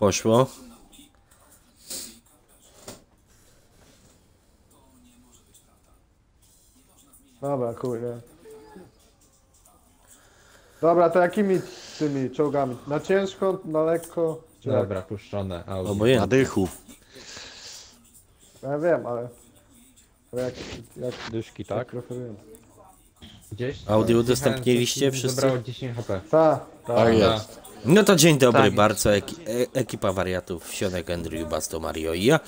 Poszło. Dobra, nie. Dobra, to jakimi tymi czołgami? Na ciężko, na lekko? Czy jak? Dobra, puszczone. Audi. Na Obojętnie. dychu. Ja wiem, ale... Jak, jak Dyszki, tak tak? Gdzieś? Audio udostępniliście wszyscy? Zabrało 10 HP. Ta, Tak jest. No to dzień dobry Tak. bardzo, eki e ekipa wariatów, Sionek, Andrew, Basto, Mario i ja.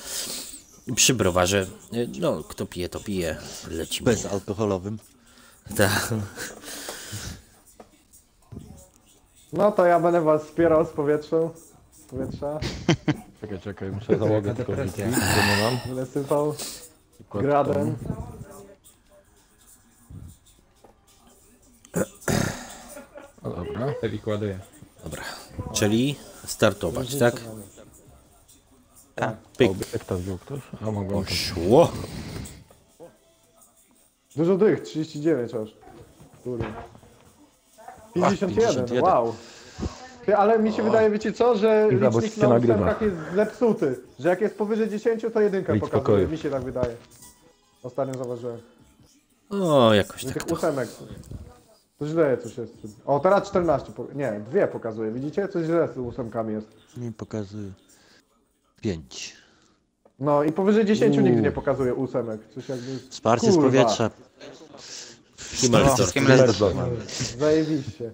Przy browarze, e, no kto pije to pije, lecimy. Bezalkoholowym. Tak. no to ja będę was wspierał z powietrzem. Z powietrza. Czekaj, czekaj, muszę załogę tylko mam. Będę sypał gradem. O, dobra. Tewik ładuje. Dobra, czyli startować, tak? Pyk. Jak to wziął ktoś? A mogą. Poszło. Dużo dych, 39 aż. Kurde. 51, 51. wow. Ty, ale mi się wydaje, wiecie co, że Iza, bo licznik się na nagrywa. jest zepsuty. Że jak jest powyżej 10, to jedynkę Idź pokazuje. spokoju. Mi się tak wydaje. Ostatnio zauważyłem. O, jakoś Że tak tych to. ósemek. To źle coś jest. O, teraz 14. po- Nie, dwie pokazuje. Widzicie? Coś źle z ósemkami jest. Mi pokazuje. Pięć. No i powyżej 10 Uuu. nigdy nie pokazuje ósemek. Coś jakby... Wsparcie z Kurwa. powietrza. Himmelsdorf. Himmelsdorf. Zajebiście.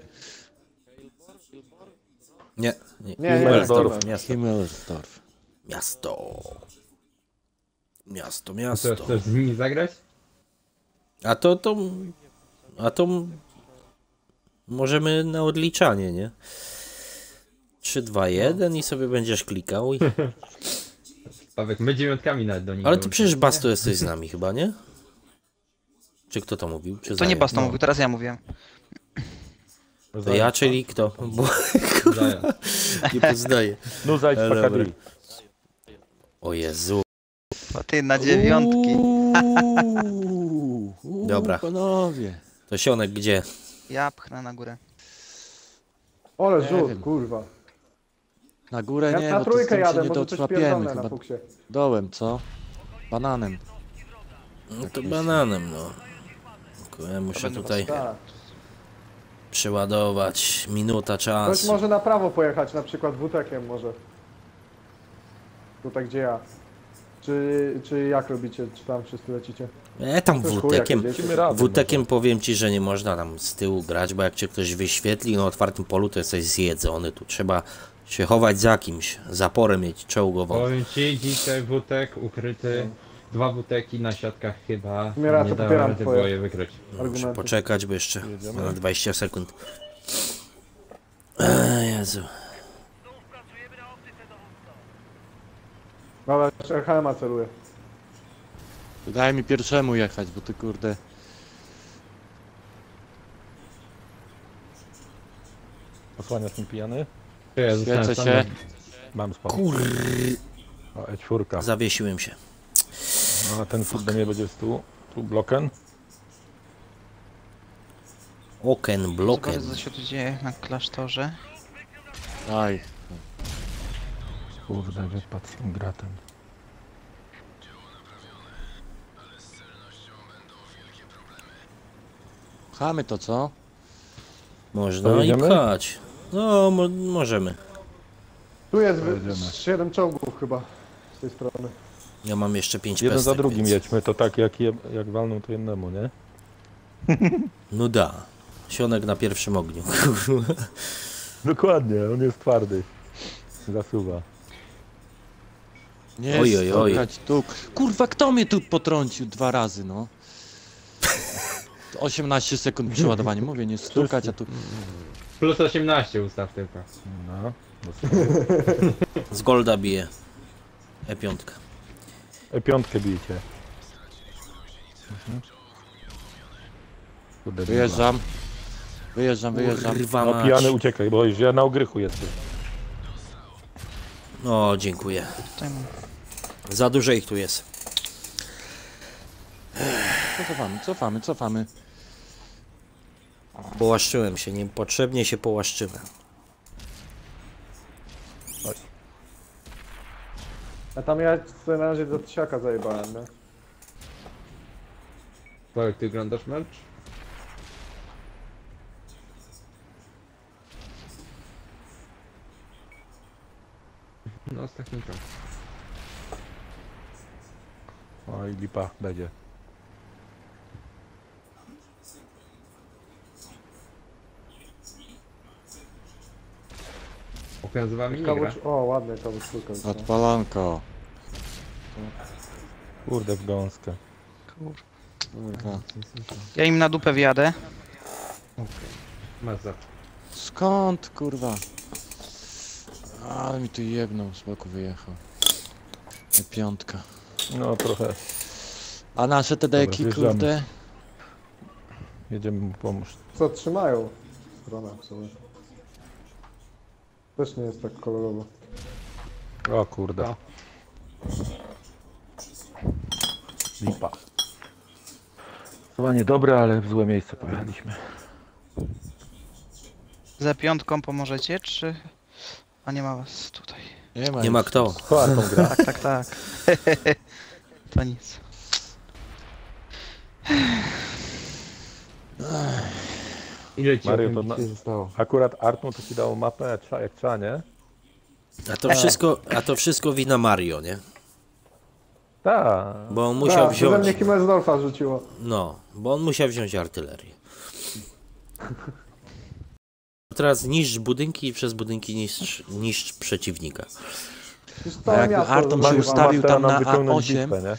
Nie, nie. Nie, nie, Himmelsdorf, nie. miasto. Himmelsdorf. Miasto. Miasto, miasto. chcesz z nimi zagrać? A to, to, a to możemy na odliczanie, nie? 3, 2, 1 i sobie będziesz klikał. I... Pawek, my dziewiątkami nawet do nich. Ale ty przecież Basto jesteś z nami chyba, nie? Czy kto to mówił? Czy To nie Zając? Baston mówił, teraz ja mówiłem. To ja, czyli kto? Bo Zając. nie poznaję. No zajdź. O Jezu. Bo ty na dziewiątki. Uuu, uuu, Dobra. Panowie. To Sionek gdzie? Ja pchnę na górę. Ole Nie rzut, wiem. kurwa. Na górę Ja nie, na bo to z trójkę tym się jadę, nie może coś doczłapiemy. pierdolę na Chyba fuksie. dołem, co? Bananem. No to bananem, no. Tylko Ja muszę będę tutaj Tak. przeładować. Minuta Ktoś czasu. może na prawo pojechać, na przykład wutekiem może. Tutaj gdzie ja. Czy, czy jak robicie, czy tam wszyscy lecicie? E, tam wutekiem. razem. Wutekiem powiem ci, że nie można tam z tyłu grać, bo jak cię ktoś wyświetli na otwartym polu, to jesteś zjedzony. Tu trzeba się chować za kimś, zaporę mieć czołgową. Powiem ci, dzisiaj wutek ukryty. Dwa wuteki na siatkach chyba. rację, nie dałem rady było je wykryć. Muszę poczekać, bo jeszcze na 20 sekund. E, Jezu. Dobra, jeszcze RHM-a celuję. Daj mi pierwszemu jechać, bo ty kurde... Osłaniasz mi pijany? To ja Świecę się. Mam spokój. Kur... O, E4. Zawiesiłem się. No, a ten cud do mnie będzie z tu. Tu bloken. Oken, Zobaczę bloken. co się tu dzieje na klasztorze. Daj. Kurde, wypadł z tym gratem. Pchamy to, co? Można To i jedziemy? pchać. No, mo możemy. Tu jest Pojedziemy. 7 czołgów chyba z tej strony. Ja mam jeszcze 5 Jeden pestek, za drugim więc... jedźmy, to tak jak, je, jak walną to jednemu, nie? No da. Sionek na pierwszym ogniu. Dokładnie, on jest twardy. Zasuwa. Nie Oj, oj, oj. tu. Kurwa, kto mnie tu potrącił dwa razy, no? 18 sekund przeładowanie. Mówię, nie stukać, a tu... Plus 18 ustaw tylko. No. Z Golda bije. E5. E piątkę bijcie. Mhm. Wyjeżdżam. Wyjeżdżam, wyjeżdżam. Kurwa No mać. pijany uciekaj, bo już ja na ogrychu jestem. O, dziękuję. Tutaj mam. Za dużo ich tu jest. Cofamy, cofamy, cofamy. Połaszczyłem się, niepotrzebnie się połaszczyłem. A tam ja sobie na razie do tysiaka zajebałem, nie? Sławek, ty oglądasz mecz? No, ostatni czas. Oj, lipa będzie. Okupiam z wami nie gra. Kałucz... O, ładnie kałucz już, no. Odpalanko. Kurde w gąskę. Kurwa. Ja im na dupę wjadę. Masz za. Skąd kurwa? Ale mi tu jebnął, z boku wyjechał. Piątka. No trochę. A nasze te deki, wjeżdżamy. kurde? Jedziemy mu pomóż. Co trzymają? Strona w sumie. Też nie jest tak kolorowo. O kurde. No. Lipa. Chyba niedobre, ale w złe miejsce pojechaliśmy. Za piątką pomożecie, czy... A nie ma was tutaj. Nie ma, Nie ma kto. Koarką gra. Tak, tak, tak. to nic. Ile ci Mario, to na- zostało? Akurat Artmu to ci dało mapę jak trzeba, jak trzeba, nie? A to wszystko, a to wszystko wina Mario, nie? Tak. Bo on musiał A, przeze mnie wziąć. Himmelsdorfa rzuciło. No, bo on musiał wziąć artylerię. Teraz niszcz budynki i przez budynki niszcz, niszcz przeciwnika. A miasto Arton się ustawił tam na wyciągnąć A8. bitwę, nie?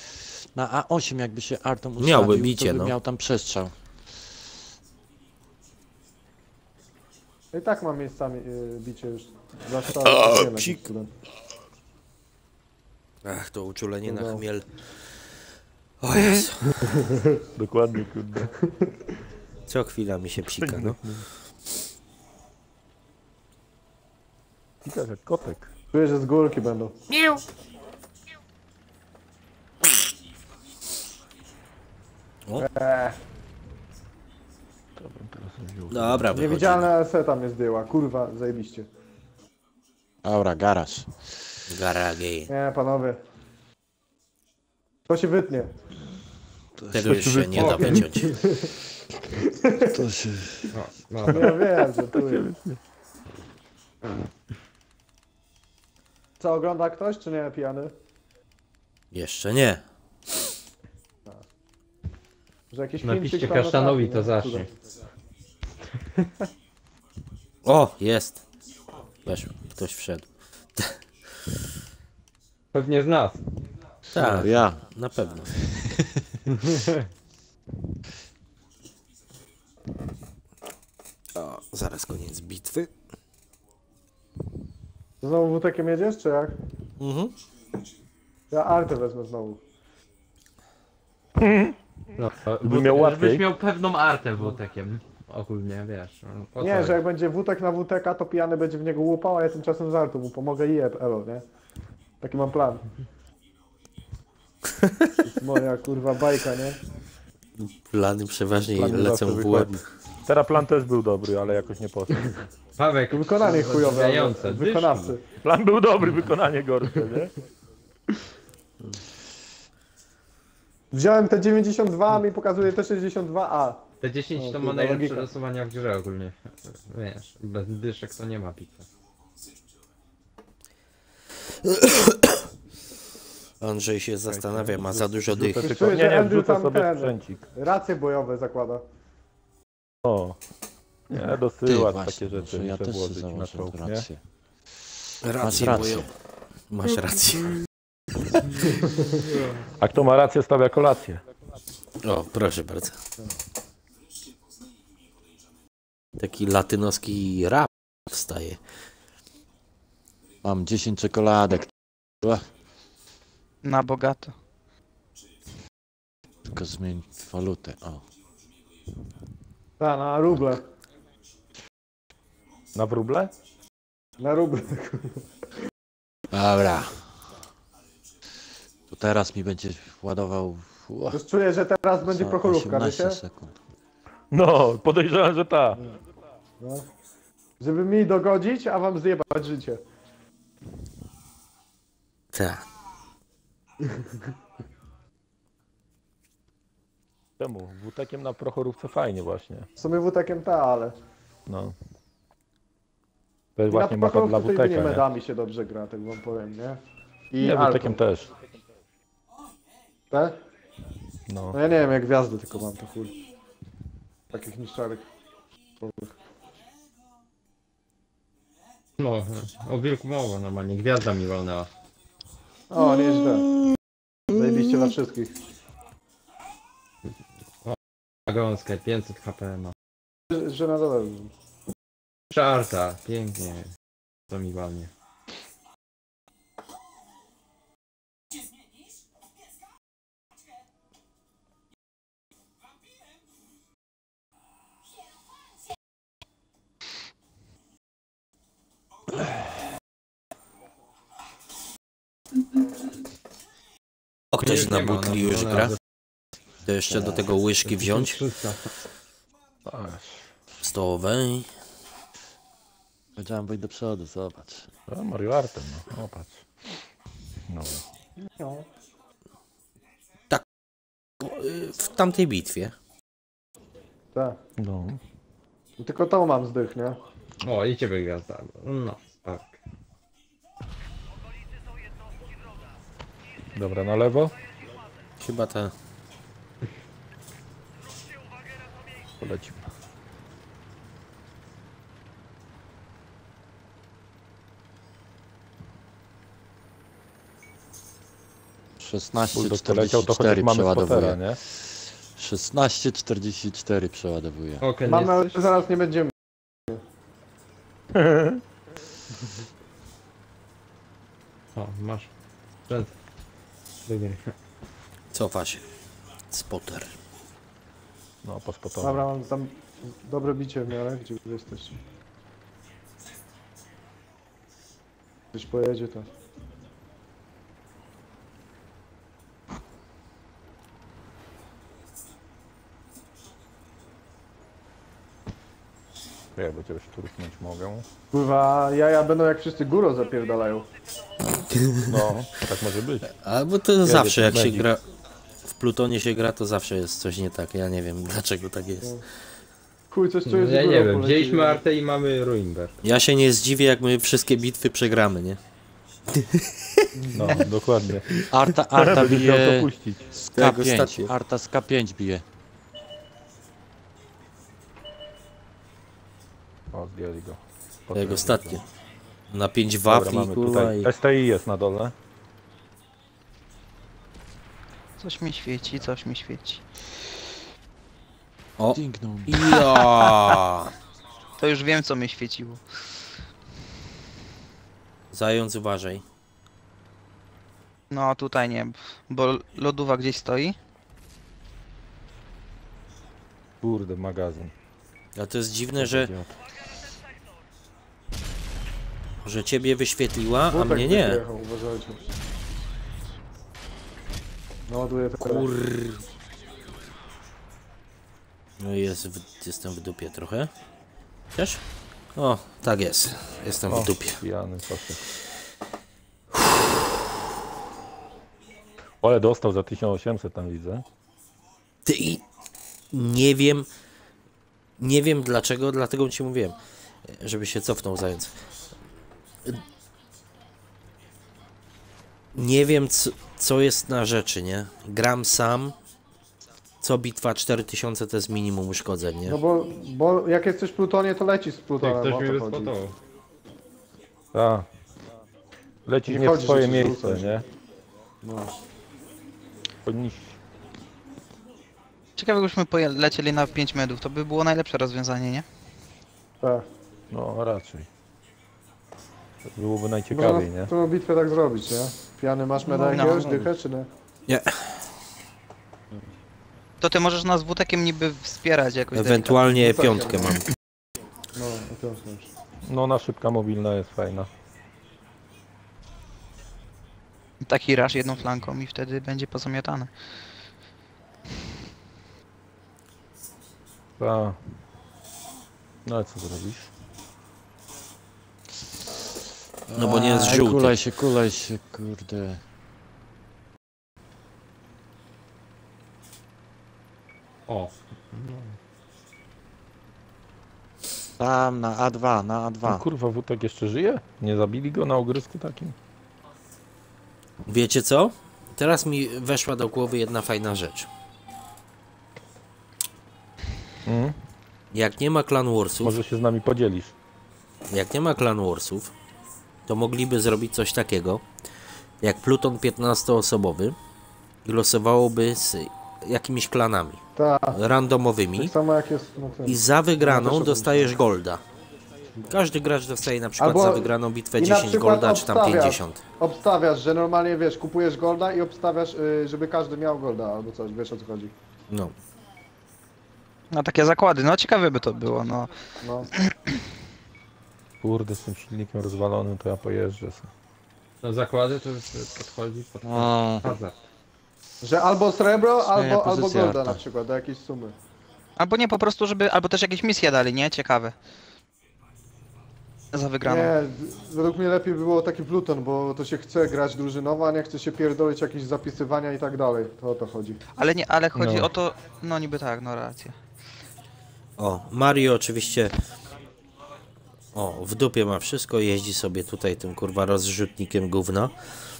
Na A8 jakby się Artom ustawił, Miałby bicie, no. miał tam przestrzał. I tak mam miejscami y, bicie już. Psik. Ach, to uczulenie na No. chmiel. O Jezu. Dokładnie, kurde. Co chwila mi się psika, no. Pikasz jak kotek. Czuję, że z górki będą. Eee, To bym teraz. Dobra, wychodzimy. niewidzialna SE tam mnie zdjęła. Kurwa, zajebiście. Dobra, garaż. Garagi. Nie, panowie. To się wytnie. Tego już się nie da wyciąć. To się... No, dobra. Ja wiem, że tu jest. Co, ogląda ktoś, czy nie, pijany? Jeszcze nie. Że jakiś Napiszcie kasztanowi, to nie? zacznie. O, jest. Weszł, ktoś wszedł. Pewnie z nas. Tak, Ja. na pewno. O, zaraz koniec bitwy. Znowu wutekiem jedziesz, czy jak? Mhm. Ja artę wezmę znowu. No, Gdyby miał łatwiej. Żebyś miał pewną artę wótekiem. Ogólnie, wiesz. no, Nie, że jak będzie wutek na WTK, to pijany będzie w niego łupał, a ja tymczasem z artu mu pomogę i jeb, elo, nie? Taki mam plan. To jest moja kurwa bajka, nie? Plany przeważnie Plany lecą w łeb. Teraz plan też był dobry, ale jakoś nie poszedł. Paweł, Wykonanie chujowe, ale wykonawcy. Plan był dobry, wykonanie gorsze, nie? Wziąłem te 92, a mi pokazuje te 62A. Te 10 O, to ma kurwa, najlepsze logika. losowania w grze ogólnie. Wiesz, bez dyszek to nie ma pizza. Andrzej się zastanawia, ma za dużo dych. tylko, Czuję, nie, nie, Andrew tam sobie ten- sprzęcik. Racje bojowe zakłada. O. Nie, właśnie, takie rzeczy ja muszę też włożyć na czołg, nie? rację. Rację, rację. boją- Masz rację. A kto ma rację, stawia kolację. O, proszę bardzo. Taki latynoski rap wstaje. Mam 10 czekoladek. Na bogato. Tylko zmień walutę. O. Ta, na ruble. Na wróble? Na ruble. Dobra. To teraz mi będzie ładował... Ła, Już czuję, że teraz będzie procholówka, 18 wiecie? sekund. No, podejrzewam, że ta. No. Żeby mi dogodzić, a wam zjebać życie. Tak. Czemu? Wutekiem na prochorówce fajnie właśnie. W sumie wutekiem ta, ale... No. To jest I właśnie na mapa dla wuteka, nie? medami się dobrze gra, tak wam powiem, nie? I Nie, wutekiem też. Tak? No. No ja nie wiem, jak gwiazdy tylko mam, to chuj. Takich niszczarek. No, o wilku mowa normalnie, gwiazda mi walnęła. O, nieźle. Zajebiście dla wszystkich. Gąskę, 500 HP ma. Że- Że na dole. Czarta, pięknie. To mi walnie. O, ktoś na butli no, już no, gra. To jeszcze do tego łyżki wziąć stołowej. Powiedziałem, wejdę do przodu, zobacz. A, Mario Artem, no. O, patrz. No. No. Y, W tamtej bitwie. Tak. no. Tylko tą mam zdych, nie? O, i ciebie gwiazda. No, tak. Dobra, na lewo. Chyba ta. Polecimy. Bulldog poleciał, to chociaż 16.44 mamy spotera, przeładowuję. nie? 16.44 przeładowuję. O, Ken Mamy, ale jesteś? zaraz nie będziemy. O, masz. Sprzęt. Dobry. Cofa się. Spotter. No, po spotowi. Dobra, mam tam dobre bicie w miarę, gdzie wy jesteście. Ktoś pojedzie to. Ja do ciebie szturchnąć mogę. Kurwa, jaja będą jak wszyscy góro zapierdalają. No, tak może być. Albo to zawsze jak się gra. W Plutonie się gra, to zawsze jest coś nie tak. Ja nie wiem dlaczego tak jest. Chuj, coś czuję, że Ja górą nie wiem, wzięliśmy Artę i mamy Ruinberg. Ja się nie zdziwię, jak my wszystkie bitwy przegramy, nie? No, dokładnie. Arta, Arta bije z Jak K5. ostatnio. Arta z K5 bije. O, zdjęli go. Jak ostatnio. Na 5 Dobra, wafli, mamy kurwa tutaj. i... STI jest na dole. Coś mi świeci, coś mi świeci. O! Ja! To już wiem, co mi świeciło. Zając uważaj. No tutaj nie, bo lodówa gdzieś stoi. Kurde, magazyn. A to jest dziwne, że, że ciebie wyświetliła, a mnie nie. wyjechał, uważajcie. Naładuję teraz. Kur... No jest w, jestem w dupie trochę. Też? O, tak jest. Jestem O, w dupie. Pijany. Ale dostał za 1800 tam widzę. Ty i nie wiem, nie wiem dlaczego, dlatego ci mówiłem, żeby się cofnął zając. Nie wiem co, co jest na rzeczy, nie? Gram sam. Co bitwa 4000 to jest minimum uszkodzeń, nie? No bo, bo jak jesteś w Plutonie, to lecisz z Plutonem, ktoś o mi to chodzi. wyspotował. A. Lecisz Nie nie, w chodzi, swoje że się miejsce, rzucasz. nie? No. Powinniś... Ciekawe, jakbyśmy polecieli na 5 medów, to by było najlepsze rozwiązanie, nie? Tak. No, raczej. To byłoby najciekawiej, nie? tą bitwę tak zrobić, nie? Pijany masz No, medal no. jakiegoś, dychę, czy nie? Nie. To ty możesz nas wutekiem niby wspierać jakoś Ewentualnie No tak, piątkę no. mam. No, no to już. No, na szybka mobilna jest fajna. delikatnie. Taki rush jedną flanką i wtedy będzie pozamiatane. A. No, ale co zrobisz? No bo nie jest żółty. Kulaj się, kulaj się, kurde. O. Tam na A2, na A2. No kurwa, Wutek jeszcze żyje? Nie zabili go na ogrysku takim? Wiecie co? Teraz mi weszła do głowy jedna fajna rzecz. Mm. Jak nie ma klan Warsów, Może się z nami podzielisz. jak nie ma klan Warsów, to mogliby zrobić coś takiego, jak pluton 15-osobowy i losowałoby z jakimiś klanami Tak, randomowymi tak samo jak jest tym. i za wygraną dostajesz golda. Każdy gracz dostaje na przykład Albo- za wygraną bitwę i na 10 przykład golda czy tam obstawiasz. 50. Obstawiasz, że normalnie wiesz, kupujesz golda i obstawiasz, y, żeby każdy miał golda albo coś, wiesz o co chodzi. No. No takie zakłady, no ciekawe by to było, no. No. Kurde, z tym silnikiem rozwalonym to ja pojeżdżę. sobie. no zakłady to już podchodzi pod O, hazard. Że albo srebro, albo, albo pozycja, golda na przykład, do jakiejś sumy. Albo nie, po prostu, żeby, albo też jakieś misje dali, nie? Ciekawe. Za wygraną. Nie, według mnie lepiej by było taki pluton, bo to się chce grać drużynowo, a nie chce się pierdolić jakieś zapisywania i tak dalej. To o to chodzi. Ale nie, ale chodzi No. o to, no niby tak, no rację. O, Mario oczywiście. O, w dupie ma wszystko, jeździ sobie tutaj tym kurwa rozrzutnikiem gówna.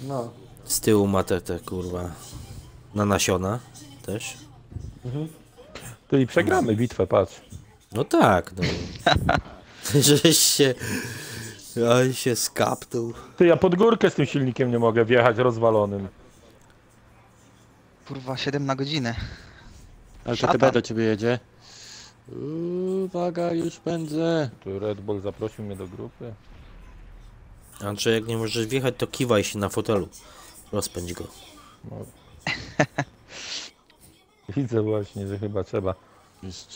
No. Z tyłu ma te, te kurwa na nasiona też. Ty i przegramy bitwę, patrz. No tak, no. Żeś się. Oj się skapnął. Ty, ja pod górkę z tym silnikiem nie mogę wjechać rozwalonym. Kurwa, 7 na godzinę. ale to Szatan. TB do ciebie jedzie. Uwaga, już pędzę. Tu Red Bull zaprosił mnie do grupy. Andrzej, jak nie możesz wjechać, to kiwaj się na fotelu. Rozpędź go. Widzę właśnie, że chyba trzeba.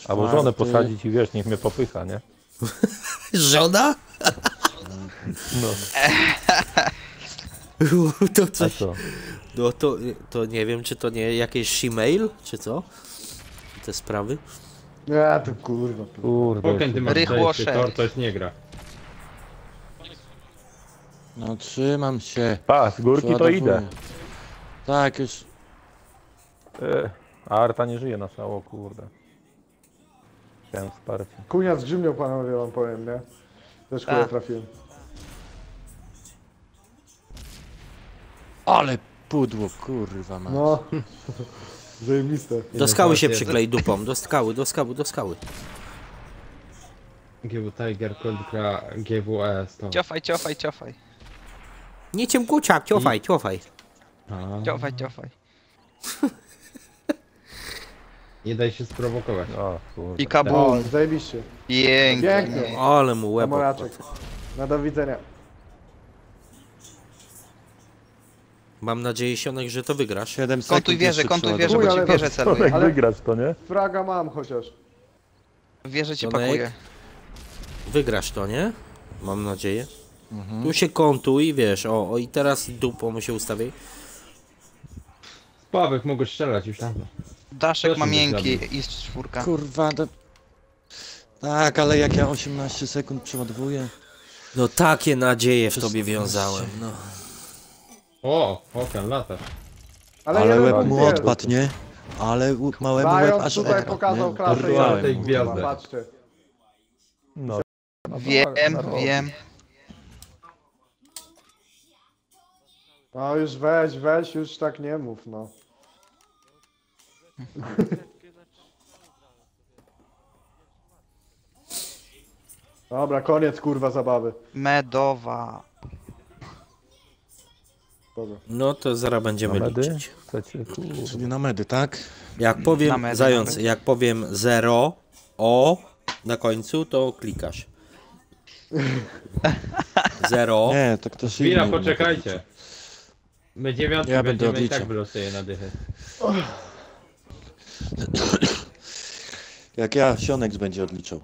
Albo żonę posadzić i wiesz, niech mnie popycha, nie? Żona? No, To coś. co? No to, to nie wiem, czy to nie jakieś shemale, czy co? Te sprawy? Nie, to kurwa. Kurde. Poken ty masz Rychło zajście, sześć. tor coś nie gra. No trzymam się. Pa, z górki to Przeładowuję. idę. Tak, już. E, a Arta nie żyje na cało, kurde. Chciałem wsparcie. Kunia z grzymnią panowie wam powiem, nie? Też Tak. chuja trafiłem. Ale pudło, kurwa ma. No. Zajebiste. Do skały się przyklej dupą, do skały, do skały, do skały. GW Tiger kontra GWS to... Ciofaj, ciofaj, ciofaj. Nie ciemkuciak, ciofaj, ciofaj. A, Ciofaj, ciofaj. nie daj się sprowokować. O, kurde. I O, kabum. zajebiście. Pięknie. Pięknie. Ale mu łeb Samoraczek. odpadł. Na do widzenia. Mam nadzieję, Sionek, że to wygrasz. 7 sekund. Kontuj wieżę, jeszcze kontuj przeładować. wieżę, Chuj, bo ci wieżę to- celuje. Jak Ale- wygrasz to, nie? Fraga mam chociaż. Wieżę ci Tomek? pakuje. Wygrasz to, nie? Mam nadzieję. Tu się kontuj, wiesz, o, o i teraz dupą mu się ustawiaj. Sławek mógł strzelać już dawno. Daszek Też ma miękki i z czwórka. Kurwa, to... Tak, ale jak ja 18 sekund przeładowuję. No takie nadzieje w tobie 16. wiązałem, no. O, Poken, latasz. Ale, Ale jeden łeb mu odpadł, nie? Ale u- małemu łeb aż tutaj odpadł, pokazał nie? klasę. Porwałem jazdy, tej gwiazdy. Patrzcie. No. Wiem, na rok. wiem. No już weź, weź, już tak nie mów, no. Dobra, koniec kurwa zabawy. Medowa. Dobra. No to zaraz będziemy Na medy? liczyć. Czyli na medy, tak? Jak powiem, medy, zając, jak powiem 0, o na końcu, to klikasz. 0, Nie, tak to się Chwila, poczekajcie. My dziewiątki Ja będę będziemy i tak odliczał. wylosuję na dychę. Jak ja, Sionek będzie odliczał.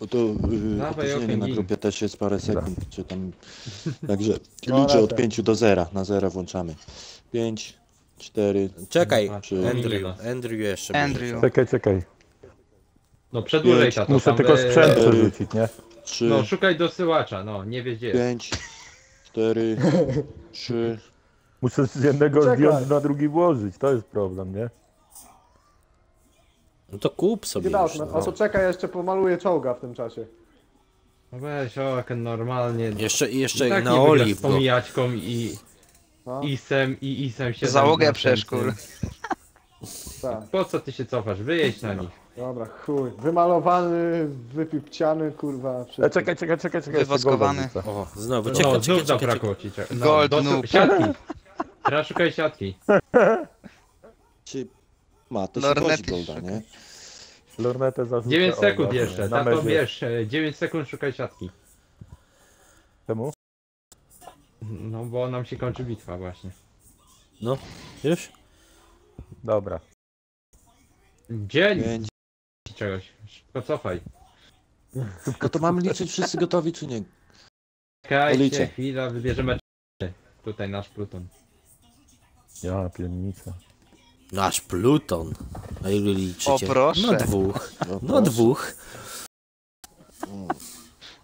Bo to yy, Dawaj, opóźnienie na grupie też jest parę sekund, czy tam... Także No, liczę od lecę. 5 do 0, na 0 włączamy. 5, 4, czekaj, A, czy- Andrew, Andrew jeszcze. Andrew. Czekaj, czekaj. No przedłużaj to. Muszę tam, tylko sprzęt e, przerzucić, nie? 3, No szukaj dosyłacza, no nie wiesz gdzie jest. 5, 4, 3, Muszę z jednego Czekaj. zdjąć na drugi włożyć, to jest problem, nie? No to kup sobie out, już. No. A to czekaj, ja jeszcze pomaluję czołga w tym czasie. No weź ok, normalnie. Jeszcze, jeszcze I tak na oliw z tą mijaczką i No, isem i isem się Załogę przeszkól. tak. Po co ty się cofasz? Wyjedź na nich. Dobra, chuj. Wymalowany, wypipciany, kurwa. wszystko. E, czekaj, czekaj, czekaj, czekaj. Wywoskowany. O, znowu, No, czekaj, znów czekaj, czekaj, czekaj. ci. czekaj. No, Gold do- noob. Siatki. Teraz szukaj siatki. Czy ma, to się Lornety chodzi golda, szukaj. nie? Lornetę zarzucę. 9 o, sekund jeszcze, na medzie. wiesz, 9 sekund szukaj siatki. Czemu? No bo nam się kończy bitwa właśnie. No, już? Dobra. Dzień Pięć. czegoś. Szybko cofaj. No to mamy liczyć wszyscy gotowi, czy nie? Czekajcie, chwila, wybierzemy tutaj nasz pluton. Ja, piennica. Nasz Pluton. A ilu liczycie? O, proszę. No dwóch. No, No dwóch.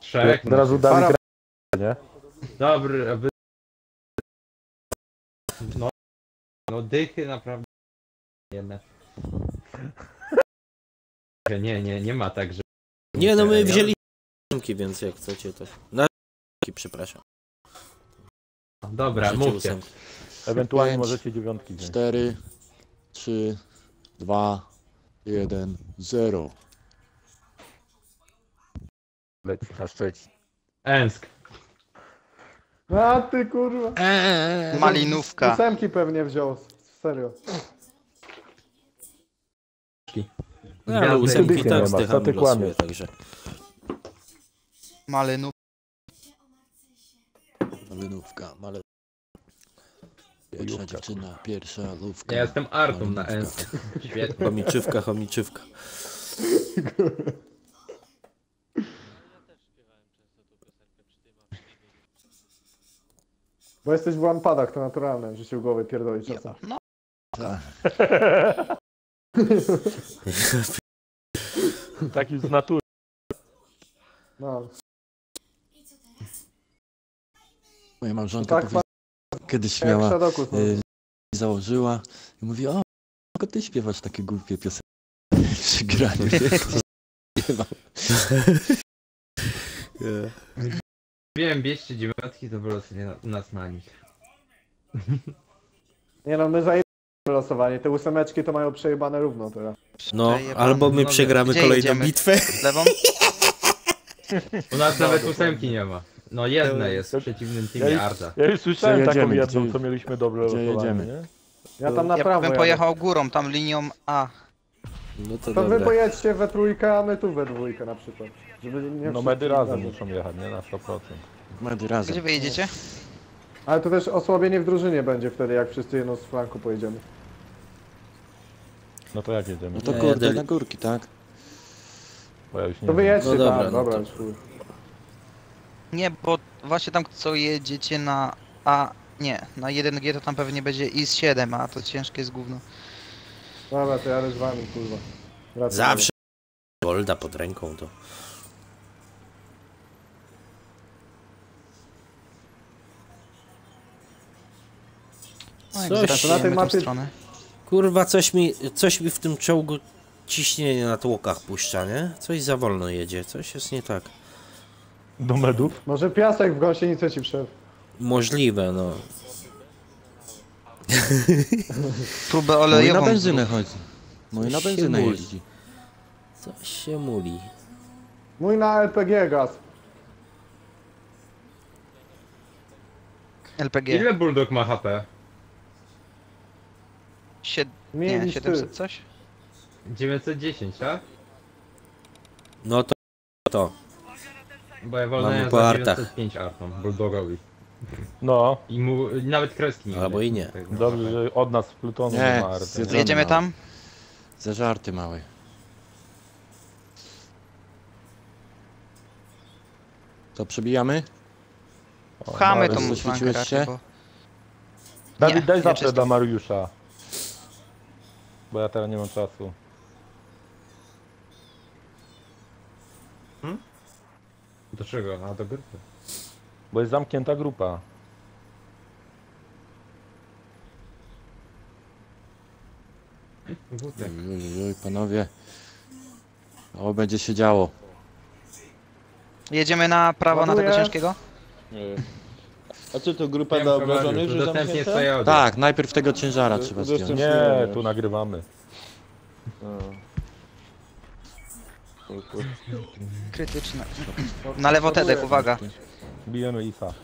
Trzech. Od razu damy Para- nie? Dobry, wy... No, no dychy naprawdę. Jedne. Nie, nie, nie ma tak, że... Nie no, my wzięli więc jak chcecie to... Na przepraszam. Dobra, Możecie mówcie. Ewentualnie możecie dziewiątki wziąć. Cztery, trzy, dwa, jeden, zero. Leci na Szczecin. Ensk. A ty kurwa. Eee, Malinówka. Ósemki pewnie wziął, serio. No, ale Gwiazdy. ósemki Dychy nie tak ma, z co ty kłamiesz? także... Malynów. Malynówka, male... Pierwsza Lówka, dziewczyna, pierwsza lówka. Ja jestem Artum na. Ensk. Świetnie. Chomiczywka, chomiczywka. Bo jesteś w one-padach, to naturalne, że się w głowę pierdoli czasem. No, Tak. Taki z natury. No. Moja małżonka Tak, powiedziała, kiedyś Jak miała, no. y, założyła i mówi, o, tylko ty śpiewasz takie głupie piosenki przy graniu. Wiem, bierzcie dziewiątki, to wylosuje na- nas na nich. Nie no, my zajęliśmy losowanie. Te ósemeczki to mają przejebane równo teraz. No, albo my przegramy gdzie kolejną bitwę. lewą? U nas nawet ósemki nie ma. No jedna jest w przeciwnym Ja teamie już- Arda. Ja już słyszałem Gdzie taką jedziemy? jedną, Gdzie- co mieliśmy dobre gdzie losowanie, jedziemy? nie? Ja tam na Ja prawo bym jadę. pojechał górą, tam linią A. No to To wy dobra. pojedźcie we trójkę, a my tu we dwójkę na przykład. Żeby nie No medy razem muszą jechać, nie? Na 100%. Medy razem. Gdzie wy jedziecie? Ale to też osłabienie w drużynie będzie wtedy, jak wszyscy jedną z flanku pojedziemy. No to jak jedziemy? No to Nie, kurde, deli- na górki, tak? Bo ja już nie To wiem. wyjedźcie No dobra, tam, no dobra, to- już chuj. Nie, bo właśnie tam co jedziecie na A. Nie, na 1G to tam pewnie będzie IS-7, a to ciężkie jest gówno. Dobra, to jadę z wami, kurwa. Wracam. Zawsze Golda pod ręką to. No Coś- zrasujemy na tej mapie- stronę. Kurwa, coś mi, coś mi w tym czołgu ciśnienie na tłokach puszcza, nie? Coś za wolno jedzie, coś jest nie tak. Do medów? Może piasek w gąsienicę ci wszedł. Możliwe, no. Tubę Mój na olejową. benzynę chodzi. Mój na Się benzynę muli. jeździ. Coś się muli. Mój na LPG gaz. LPG. Ile Bulldog ma HP? Sied... Nie, niż 700 ty. coś? 910, tak? No to to. Bo ja Mamy wolę po artach. 905 artą, Bulldogowi. No, I mu nawet kreski nie Albo widać i nie. tego dobrze, HP. że od nas w Plutonu Nie, nie ma arty. zjedzony Jedziemy mały. tam? Za żarty małe. To przebijamy? Pchamy Mariusz. tą zaświeciłeś flankę raczej, się? bo... Dawid, Nie, daj nie zawsze czysto. dla Mariusza. Bo ja teraz nie mam czasu. Do czego? A do grupy. Bo jest zamknięta grupa. Oj, oj, oj, panowie. O, będzie się działo. Jedziemy na prawo na tego Ładuję. ciężkiego? A co to, grupa Wiem, dla obrażonych, że Udostępnię zamknięta? swoje audio. Tak, najpierw tego ciężara trzeba zdjąć. Nie, tu nagrywamy. Krytyczne. Na lewo Tedek, uwaga. Bijemy Isa.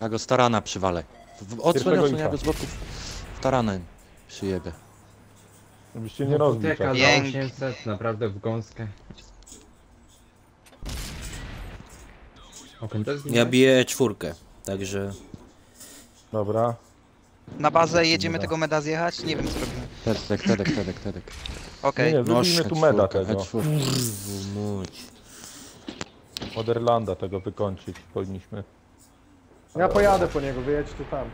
Ja go z tarana przywalę. W- Odsłonię, Pierwszego odsłonię, ja Isa. go z boków taranem przyjebę. Żebyście nie rozbił Wuteka czasem. za Pięknie. 800, naprawdę w gąskę. Okej, to jest Ja biję czwórkę, także Dobra. Na bazę jedziemy tego meda zjechać? Nie wiem co robimy. Tedek, tedek, tedek, tedek. Okej. Nie, nie, zrobimy Noż, tu meda tego. Od Irlanda tego wykończyć powinniśmy. Ja pojadę po niego, wyjedźcie tam.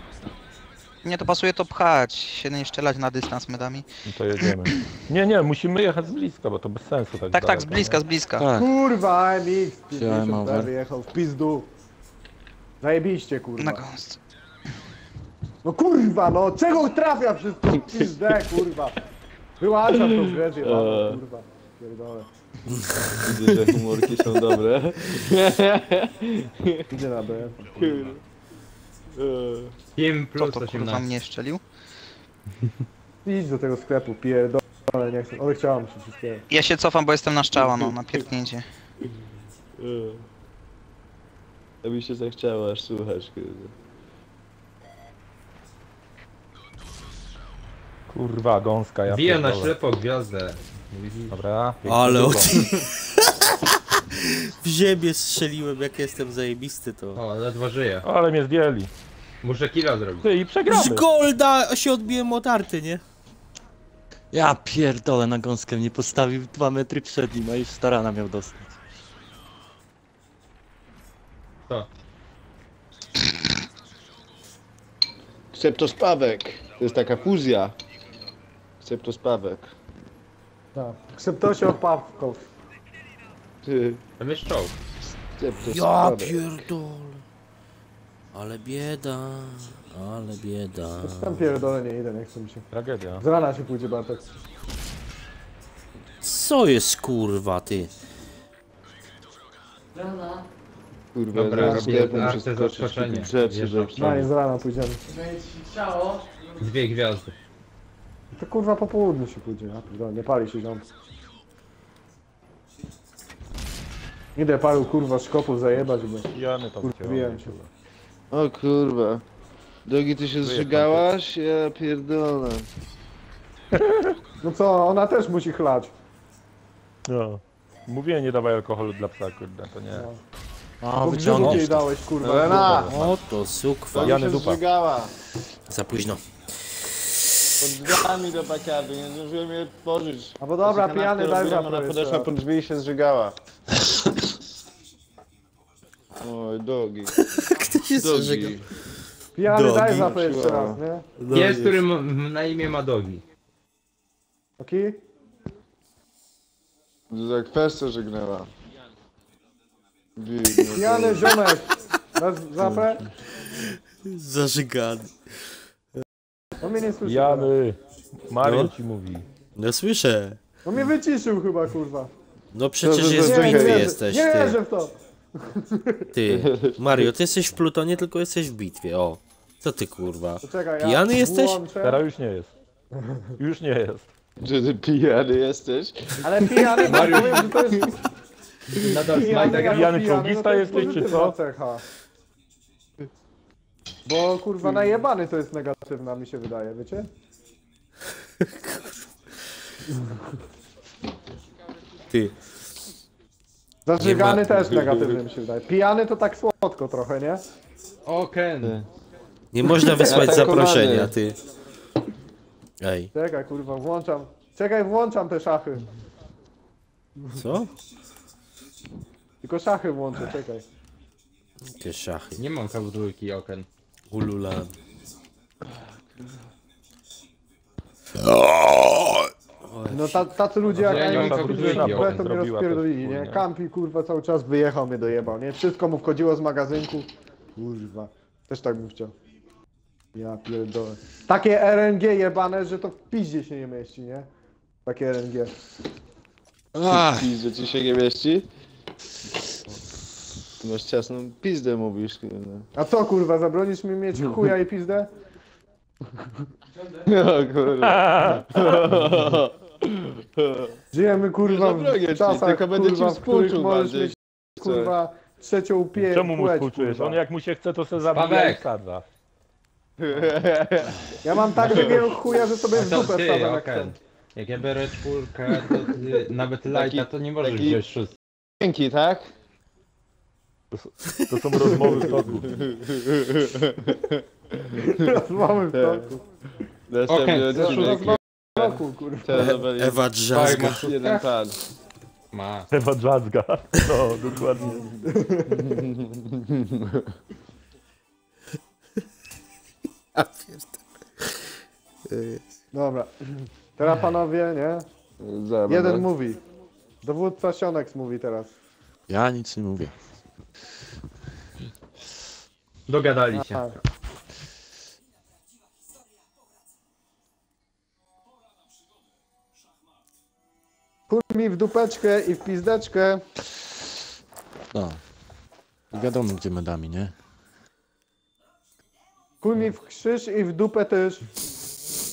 Nie to pasuje to pchać, się nie strzelać na dystans medami. No to jedziemy. Nie, nie, musimy jechać z bliska, bo to bez sensu tak Tak, tak, z bliska, nie? z bliska. Tak, Kurwa, AMX Wziąłem 50 over. wyjechał w pizdu. Zajebiście Na kurwa. gąsce. No kurwa, no czego trafia wszystko w pizdę, kurwa. Wyłączam tą grę, zjebane, kurwa. Pierdolę. Widzę, że humorki są dobre. Idzie na B. Team Kto plus to kurwa 18. mnie szczelił? Idź do tego sklepu, pierdolę, nie chcę. Ale chciałem się wszystkiego. Ja się cofam, bo jestem na szczała, no, na pierdnięcie. To mi się zachciało aż słuchać, kurde. Kurwa, gąska, ja Bije na pierdolę. ślepo gwiazdę. Dobra. pięknie Ale drugą. od... W ziemię strzeliłem, jak jestem zajebisty to. O, ledwo żyje. Ale mnie zdjęli. Muszę killa zrobić. Ty i przegramy. Z Golda się odbiłem od arty, nie? Ja pierdolę na gąskę mnie postawił dwa metry przed nim, a już z tarana miał dostać. To. Kseptospawek. To jest taka fuzja. Kseptospawek. Tak. Krzeptosie opawków. Ty, Tam jest czołg. Ja kseptospawek. pierdolę. Ale bieda, ale bieda. Tam pierdolę nie idę, nie chcę mi się. Tragedia. Z rana się pójdzie Bartek. Co jest kurwa ty? Kurwa, Dobra, zaraz robię sklepem odskoczenie. takich rzeczy, Wiesz, że No i z rana pójdziemy. Dwie gwiazdy. To kurwa po południu się pójdzie, ja pierdolę, nie pali się ziom. Idę paru kurwa szkopów zajebać, bo... Pijany tam Kurwa, cię. O kurwa. Drogi, ty się zżygałaś? Ja pierdolę. No co, ona też musi chlać. No. Mówiłem, nie dawaj alkoholu dla psa, kurde, to nie. A, Bo w brzuchu wyciągniesz jej dałeś kurwa. Lena! O to sukwa. Jany się dupa. zżygała. Za późno. Pod drzwiami do bakiady, nie zdążyłem je otworzyć. A bo dobra, Znaczy, pijany kanapkę daj robiłem, Ona podeszła pod drzwi i się zżygała. Oj, dogi. Kto się? Dogi. Pijany daj Drogi. zapro jeszcze raz, nie? Jest, który na imię ma dogi. Oki? Za kwestię żegnała. Widno, Pijany dogi. ziomek. Dasz zapę? Zażygany. On mnie nie słyszy. Jany. Mario No. ci mówi. No słyszę. On mnie wyciszył chyba kurwa. No przecież jest w bitwie wierzę, jesteś, Nie ty. wierzę w to. Ty. Mario, ty jesteś w Plutonie, tylko jesteś w bitwie, o. Co ty kurwa? To czekaj, ja Pijany jesteś? włączę. Teraz już nie jest. Już nie jest. Że ty pijany jesteś? Ale pijany, bo powiem, że to jest Nadal pijany, smajta jako. Pijany pijany, no to jest jesteś, czy pozytywna co? Cecha. Bo kurwa najebany to jest negatywna mi się wydaje, wiecie? Ty. Zażygany Nie ma- też negatywny mi się wydaje. Pijany to tak słodko trochę, nie? O, Ken. Nie można wysłać Atakowany. zaproszenia, ty. Ej, Czekaj kurwa, włączam. Czekaj, włączam te szachy. co? Tylko szachy włączę, czekaj. Jakie szachy. Nie mam kabudulki, Oken. Ululan. No ta, tacy ludzie jak Ja nie ja mam nie kabudulki, na ona to mnie rozpierdolili, nie? Kampi kurwa cały czas wyjechał mnie dojebał, nie? Wszystko mu wchodziło z magazynku. Kurwa. Też tak bym chciał. Ja pierdolę. Takie RNG jebane, że to w piździe się nie mieści, nie? Takie RNG. Ach, Pizdę ci się nie mieści? Ty masz ciasną pizdę, mówisz. kurde. A co kurwa, zabronisz mi mieć chuja i pizdę? No kurwa. Żyjemy kurwa zabronię w ci, czasach, tylko będę ci kurwa, w których współczuł możesz bardziej. mieć kurwa trzecią pie Czemu mu płeć, współczujesz? kurwa. On jak mu się chce, to se zabija i wsadza. Ja mam tak wielkiego chuja, że sobie w To dupę ty, wsadzam jak Oken. chcę. Jak ja biorę czwórkę, to ty, nawet lighta to nie możesz taki- wziąć szóstki. Dzięki, tak? To są rozmowy w toku. Mamy w toku. Następny Okej, odcinek. Rozmawiamy w toku, kurwa. Czarnobylny. Ewa drzazga. masz- Jeden pan. Ma. Ewa drzazga. No, dokładnie. Pierdolę. Dobra. Teraz panowie, nie? Jeden będę. mówi. Dowódca Sionek mówi teraz. ja nic nie mówię. Dogadali się. A, Chuj mi w dupeczkę i w pizdeczkę. No. Wiadomo gdzie medami, nie? Chuj mi w krzyż i w dupę też.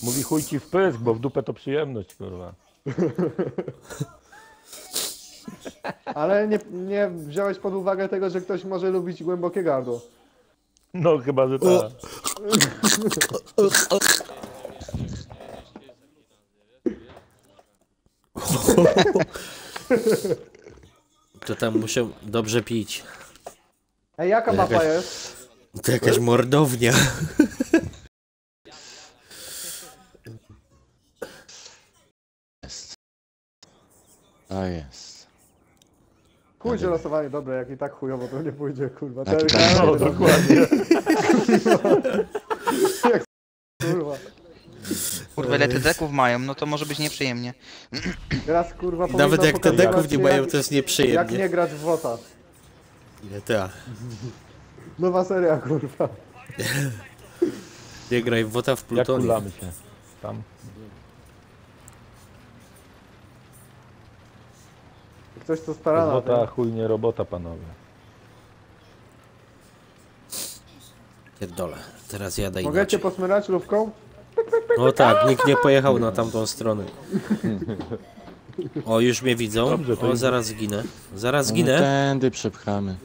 Mówi chuj ci w pysk, bo w dupę to przyjemność, kurwa. Ale nie, nie wziąłeś pod uwagę tego, że ktoś może lubić głębokie gardło. No, chyba, że tak. To tam muszę dobrze pić. Ej, jaka Jakaś- mapa jest? To jakaś mordownia. Jest. A jest. Pójdzie losowanie, dobre, jak i tak chujowo to nie pójdzie, kurwa. Jak i Ten- tak- No, dokładnie. Kurwa. Kurwa, ile te deków mają, no to może być nieprzyjemnie. Teraz kurwa Nawet jak te deków nie mają, jak- to jest Jak nieprzyjemnie. nie grać w WOTA. Nie, ta. Nowa seria, kurwa. Nie graj w wota w Jak Plutonie. kulamy się. Tam. Ktoś to stara na Robota, chuj nie robota, panowie. Pierdolę. Teraz jadę Mogę cię posmyrać lówką? No tak, nikt nie pojechał na tamtą stronę. O, już mnie widzą. Dobrze, to O, zaraz zginę. Zaraz No, zginę. tędy przepchamy.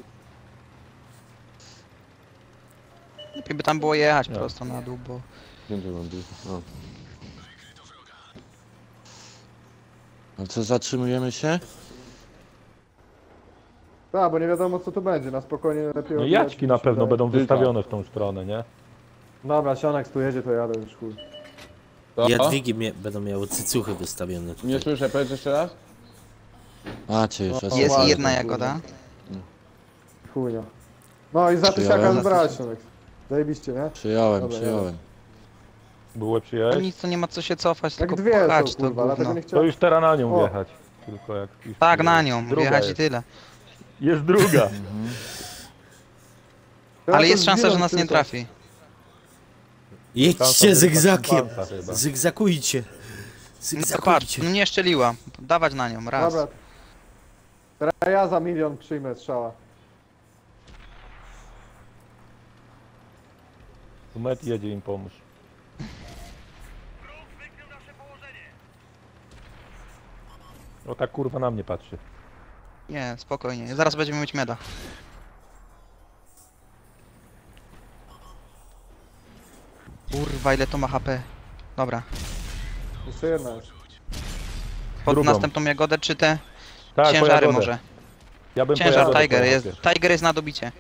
Lepiej by tam było jechać prosto na dół, bo... Będzie mam dużo. O. No co, zatrzymujemy się? Tak, bo nie wiadomo co tu będzie, na spokojnie lepiej No jaćki na pewno wydaje. będą wystawione w tą stronę, nie? Dobra, Sionek tu jedzie, to jadę już chuj. To? Jadwigi mnie, będą miały cycuchy wystawione Nie tutaj. słyszę, powiedz jeszcze raz? Macie już raz. Jest ładnie, jedna jagoda. Chujnia. No i za Przyjąłem. tysiaka zbrać, Sionek. Zajebiście, nie? Przyjąłem, Dobra, przyjąłem. Było To przyjechać? nic, to nie ma co się cofać, Jak tylko dwie pchać to kurwa, dlatego gówno. nie To chciałem. już teraz na nią O. wjechać. Tylko jak już Tak, na nią, Druga wjechać i jest. tyle. Jest druga. Teraz Ale jest szansa, że nas nie trafi. Jedźcie zygzakiem. Zygzakujcie. No patrz, no nie szczeliła. Dawać na nią, raz. Dobra. Teraz ja za milion przyjmę strzała. Sumet jedzie im pomóż. O tak kurwa na mnie patrzy. Nie, spokojnie, zaraz będziemy mieć meda. Kurwa, ile to ma HP. Dobra, Jeszcze jedna jest. pod Drugą. następną jagodę czy te Tak, po ciężary jagodę. może? Ja bym po Ciężar jagodę Tiger pojechał jest, pierwszy. Tiger jest na dobicie.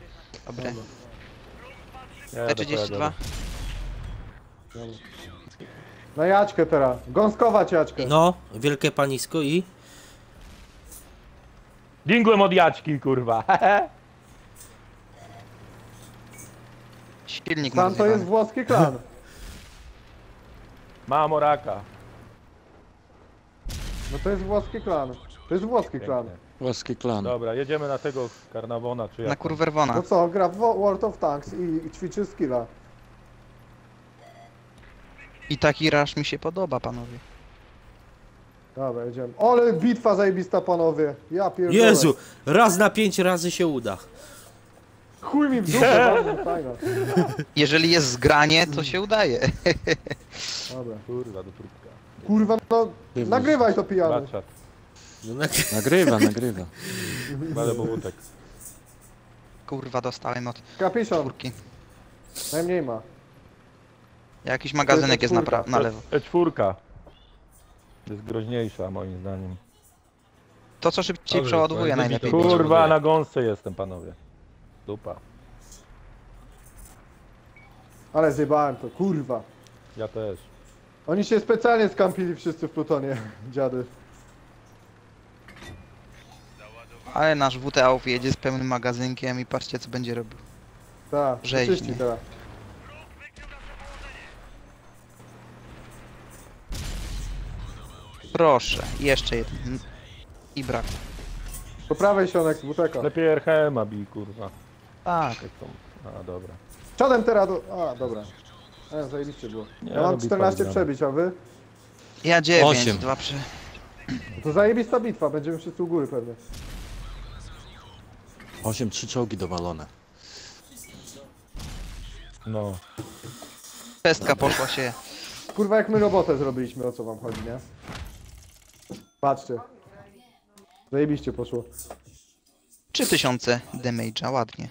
Ja jadę po T32. jagodę. Na Jaćkę teraz. Gąskować Jaćkę. No, wielkie panisko i... Dingłem od jaćki, kurwa. Silnik ma Tam to jest włoski klan. Mamo raka. No to jest włoski klan. To jest włoski klan. Włoski klan. Dobra, jedziemy na tego karnawona, czy Na jak? kurwerwona. No co, gra w Wo- World of Tanks i, i ćwiczy skilla. I taki rasz mi się podoba, panowie. Dobra, jedziemy. Ale bitwa zajebista, panowie. Ja pierdolę. Jezu, raz na pięć razy się uda. Chuj mi w dupę, bardzo fajna. Jeżeli jest zgranie, to się udaje. Dobra. Kurwa, do trupka. Kurwa, no, nagrywaj to pijany. Baczat. No, nak- Nagrywa, nagrywa. Ale powódek. Kurwa, dostałem od Kapiszon, czwórki. najmniej ma. Jakiś magazynek jest na, pra- na lewo. E4. Jest groźniejsza moim zdaniem. To co szybciej Dobrze, przeładowuje najlepiej. to. Kurwa, na gąsce jestem, panowie. Dupa. Ale zjebałem to, kurwa. Ja też. Oni się specjalnie skampili wszyscy w Plutonie, dziady. Ale nasz WTA jedzie z pełnym magazynkiem i patrzcie co będzie robił. Tak, Rzeźnie. teraz. Proszę, jeszcze jeden. I brak. Po prawej sionek z WTK. Lepiej RHM-a bij, kurwa. Tak. Jak to... A, dobra. Przodem teraz do... A, dobra. E, zajebiście było. Nie, Ja mam no, bitwa 14 wygrana. przebić, a wy? Ja 9, Osiem. dwa przy... No To zajebista bitwa, będziemy wszyscy u góry pewnie. 8 trzy czołgi dowalone. No. Pestka poszła się. Kurwa, jak my robotę zrobiliśmy, o co wam chodzi, nie? Patrzcie. Zajebiście poszło. 3000 damage'a, ładnie.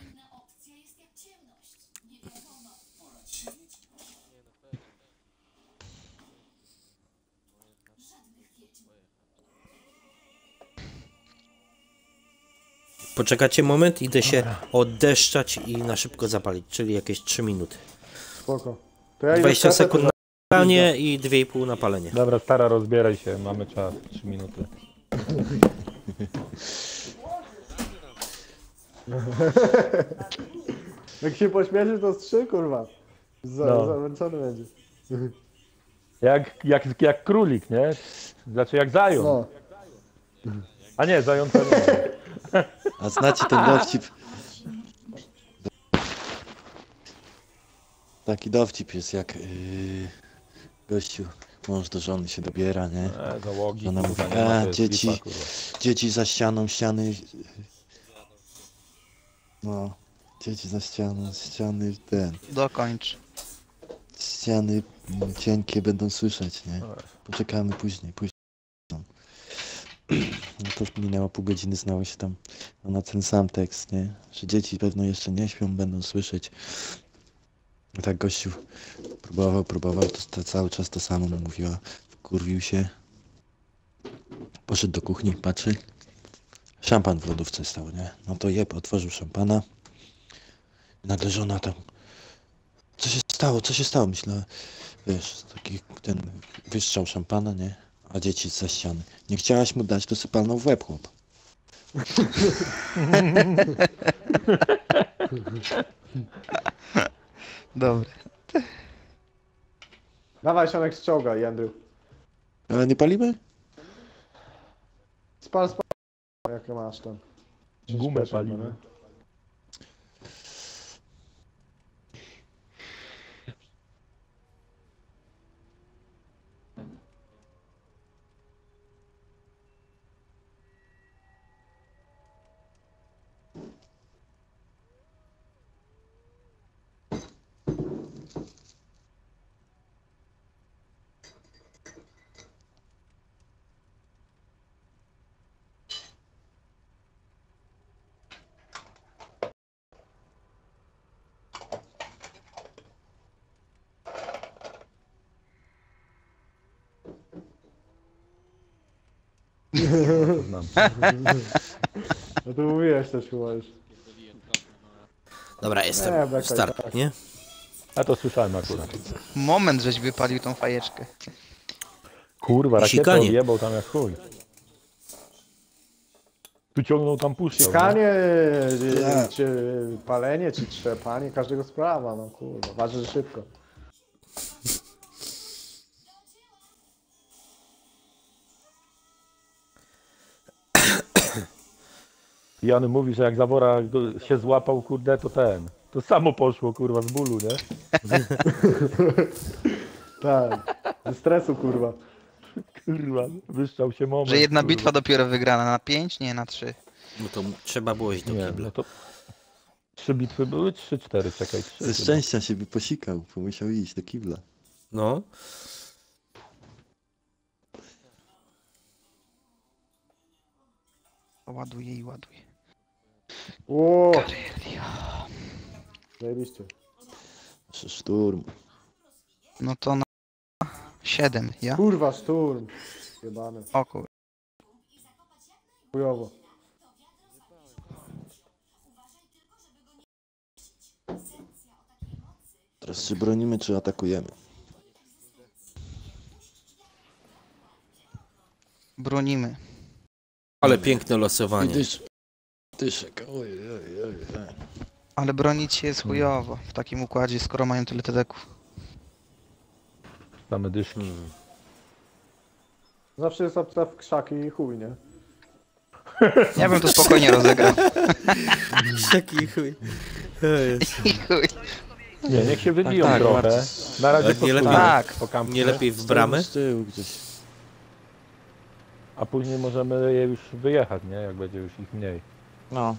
Poczekacie moment, idę się oddeszczać i na szybko zapalić, czyli jakieś 3 minuty. Spoko. To ja idę 20 w sklepę, sekund na palenie i 2,5 na palenie. Dobra, stara, rozbieraj się, mamy czas. 3 minuty. Jak się pośmieszysz, to z trzy, kurwa. Za, No. Zamęczony będzie. Jak, jak, jak królik, nie? Znaczy jak zając. No. A nie, zająca nie. A znacie ten dowcip? Taki dowcip jest jak yy, gościu, mąż do żony się dobiera, nie? E, załogi, kurwa, mówi, nie ma, a, jest dzieci. lipa, kurwa. Dzieci za ścianą, ściany... No, dzieci za ścianą, ściany ten... Dokończ. Ściany mm, cienkie będą słyszeć, nie? Poczekamy później, później. No No to minęło pół godziny, znało się tam na ten sam tekst, nie? Że dzieci pewno jeszcze nie śpią, będą słyszeć. I tak gościu próbował, próbował, to, to cały czas to samo mówiła. Wkurwił się. Poszedł do kuchni, patrzy. Szampan w lodówce stał, nie? No to jeb, otworzył szampana. Nagle żona tam co się stało, co się stało? Myślę, wiesz, taki ten wystrzał szampana, nie? A dzieci za ściany. Nie chciałaś mu dać, to sypalną w łeb, chłop. Dobra. Dawaj sionek z czołga, Andrew. Ale nie palimy? Spal, spal. Jakie masz tam? Gumę palimy. Nie? No to mówiłeś też chyba już. Dobra, Nie, jestem. Start, tak. nie? A to słyszałem akurat. Moment, żeś wypalił tą fajeczkę. Kurwa, rakietę Sikanie. odjebał tam jak chuj. Tu ciągnął tam puszczę. Sikanie, Tak. czy palenie, czy trzepanie, każdego sprawa, no kurwa, ważne, że szybko. Jany mówi, że jak Zawora się złapał, kurde, to ten. To samo poszło, kurwa, z bólu, nie? Tak. Ze stresu, kurwa. Kurwa, wyszczał się moment. Że jedna kurwa. bitwa dopiero wygrana na 5, nie na 3. No to trzeba było iść do Nie, kibla. no to... Trzy bitwy były? Trzy, cztery, czekaj, trzy. Ze szczęścia się by posikał, bo musiał iść do kibla. No. Ładuje i ładuje. Ło, Karelia. zajebiście. Sz- Szturm. No to na 7, ja? Kurwa, szturm. Jebany. O kur... Chujowo. Teraz czy bronimy, czy atakujemy? Bronimy. Ale piękne losowanie. Dysz... Dyszek, oj, oj, oj, oj. Ale bronić się jest chujowo w takim układzie, skoro mają tyle tedeków. Same dyszki. Hmm. Zawsze jest obstaw krzaki i chuj, nie? Ja bym to spokojnie rozegrał. Taki chuj. I chuj. Nie, niech się wybiją tak, trochę. Marcin. Na razie Tak, nie lepiej- po kampie, Nie lepiej w bramę? Z tyłu gdzieś. A później możemy je już wyjechać, nie? Jak będzie już ich mniej. No,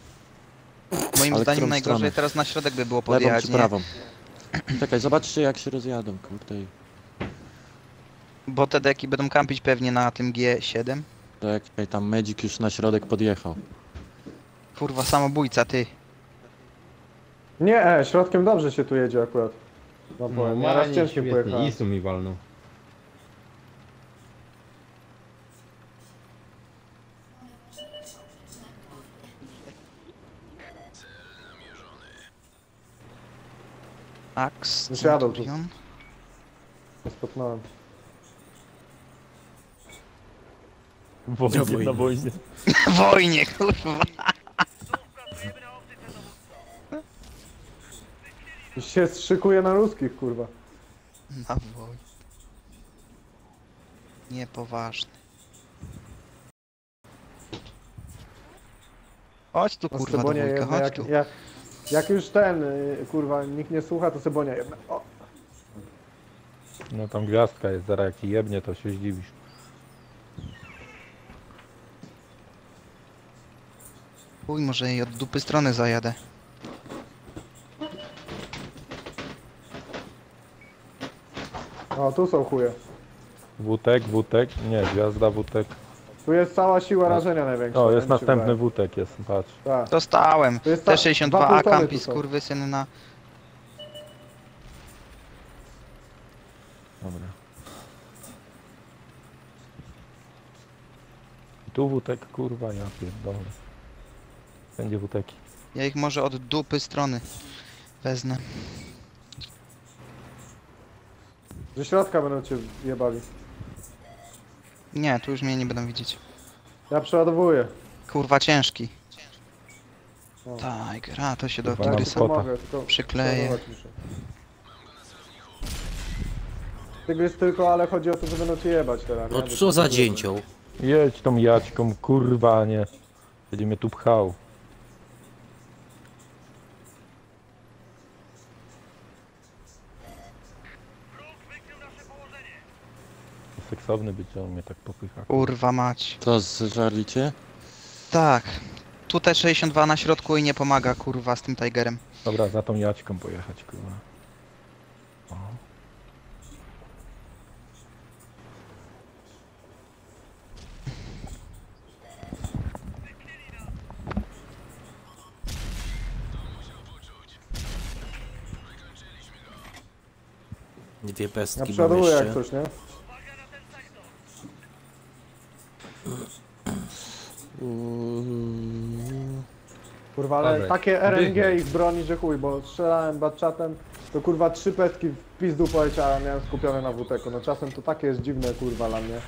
Moim Ale zdaniem którą najgorzej stronę? teraz na środek by było lewą podjechać, czy nie? prawą? Czekaj, zobaczcie jak się rozjadą, kurde. Bo te deki będą kampić pewnie na tym G7. Czekaj, tam Magic już na środek podjechał. Kurwa, samobójca, ty. Nie, e, środkiem dobrze się tu jedzie akurat. No powiem, ja raz świetnie. pojechałem. Isu mi walnął. Ax, jadą tu. Spotknąłem. Wojnie, wojnie. na wojnie. Wojnie, kurwa. Się szykuje na ruskich, kurwa. Na wojnie. Niepoważny. Chodź tu, kurwa, jedna, chodź jak, tu. jak, jak już ten, y, kurwa, nikt nie słucha, to Sebonia jedna. O, No tam gwiazdka jest, zaraz jak jebnie, to się zdziwisz. Uj, może jej od dupy strony zajadę. o, tu są chuje. Wutek, wutek, nie, gwiazda, wutek. Tu jest cała siła rażenia największa. O, jest następny wutek, jest, patrz. Tak. Dostałem. To jest ta- T62 dwa A półtony kampi na... Dobra. I tu wutek, kurwa, ja pierdolę. Będzie wuteki. Ja ich może od dupy strony wezmę. Ze środka będą cię jebali. Nie, tu już mnie nie będą widzieć. Ja przeładowuję. Kurwa, ciężki. O. Tiger, a to się do Kurwa, tygrysa kota. pomogę, tylko przykleję. przeładować muszę. Tygrys tylko, ale chodzi o to, że będą cię jebać teraz. No nie? co za dzięcioł. Jedź tą jaćką, kurwa, nie. Będzie mnie tu pchał. Seksowny być, że on mnie tak popycha. Kurwa mać. To zżarlicie? Tak. Tu T62 na środku i nie pomaga, kurwa, z tym Tigerem. Dobra, za tą jaćką pojechać, kurwa. O. Dwie pestki mam jak coś, nie? Uuu. Kurwa, ale Dobra, takie RNG ich broni, że chuj, bo strzelałem batchatem, to kurwa trzy petki w pizdu poleciałem, miałem skupione na WTK. No czasem to takie jest dziwne, kurwa, dla mnie.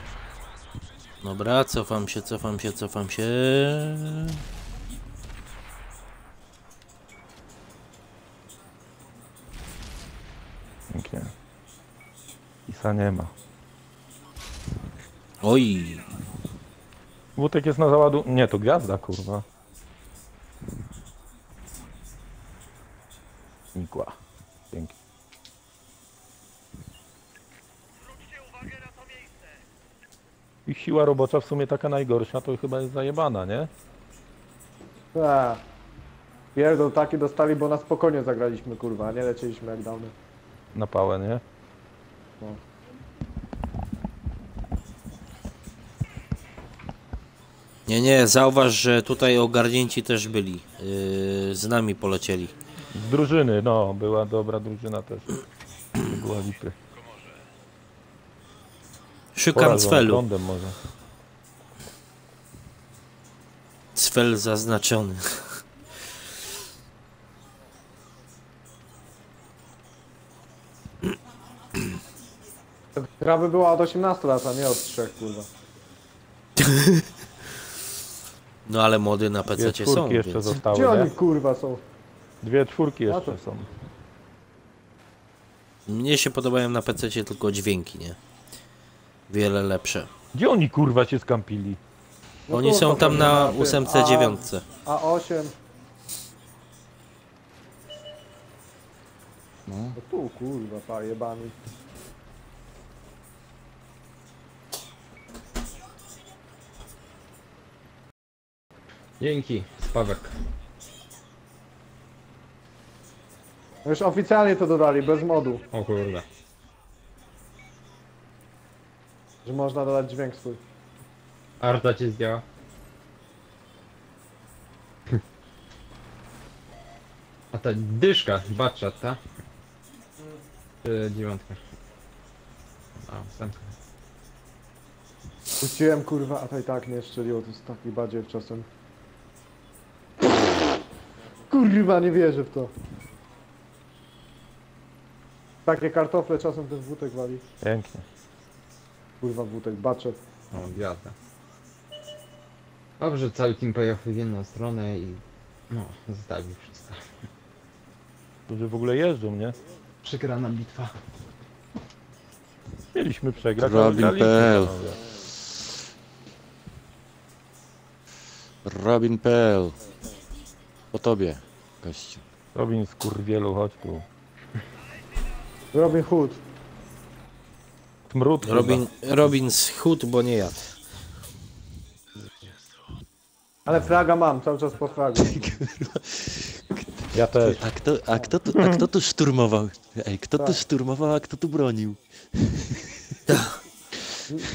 Dobra, cofam się, cofam się, cofam się. Pięknie. Isa nie ma. Oj, Wódek jest na załadu. Nie, to gwiazda, kurwa. Nikła. Dzięki. I siła robocza w sumie taka najgorsza, to chyba jest zajebana, nie? Tak. Pierdol taki dostali, bo na spokojnie zagraliśmy, kurwa, nie lecieliśmy jak dawno. Na pałę, nie? No. Nie, nie, zauważ, że tutaj ogarnięci też byli. Yy, z nami polecieli. Z drużyny, no, była dobra drużyna też. Była lipy. Szukam Cfelu. może. Cfel zaznaczony. Gra by była od 18 lat, a nie od 3, kurwa. No ale mody na Dwie PC są, czwórki jeszcze więc... zostały, Gdzie oni, kurwa, są? Dwie czwórki A jeszcze są. Mnie się podobają na PC tylko dźwięki, nie? Wiele lepsze. Gdzie oni kurwa się skampili? No Oni kurwa, są tam na ósemce dziewiątce. A 8. No. No tu, kurwa, pa, jebani. Dzięki, Spawek. Już oficjalnie to dodali, bez modu. O kurde. Że można dodać dźwięk swój. Arta cię zdjęła. A ta dyszka, baczat, ta? Czy dziewiątka? A, ósemka. Puściłem, kurwa, a to i tak nie strzeliło, to jest taki badziew czasem. Kurwa, nie wierzę w to. Takie kartofle czasem ten wódek wali. Pięknie. Kurwa, wódek, baczet. O, gwiazda. Dobrze, cały team pojechał w jedną stronę i... No, zostawił wszystko. Którzy w ogóle jeżdżą, nie? Przegrana bitwa. Mieliśmy przegrać, ale Robin graliśmy, PL. panowie. Robin.pl Po tobie, gościu. Robin z kurwielu, chodź tu. Robin Hood. Chyba. Robin, Robin z Hood, bo nie jadł. Ale fraga mam, cały czas po fragu. Ja też. A kto, a kto, tu, a kto tu szturmował? Ej, kto tu Tak. szturmował, a kto tu bronił?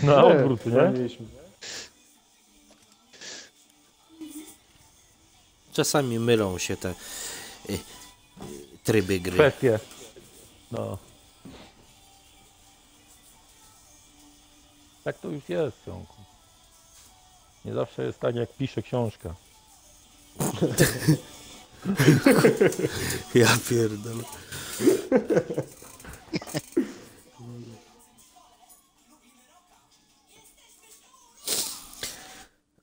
Na odwrót, nie? broniliśmy. Czasami mylą się te y, y, tryby gry. Kwestie. No. Tak to już jest, ciągu. Nie zawsze jest tak, jak pisze książka. Ja pierdolę.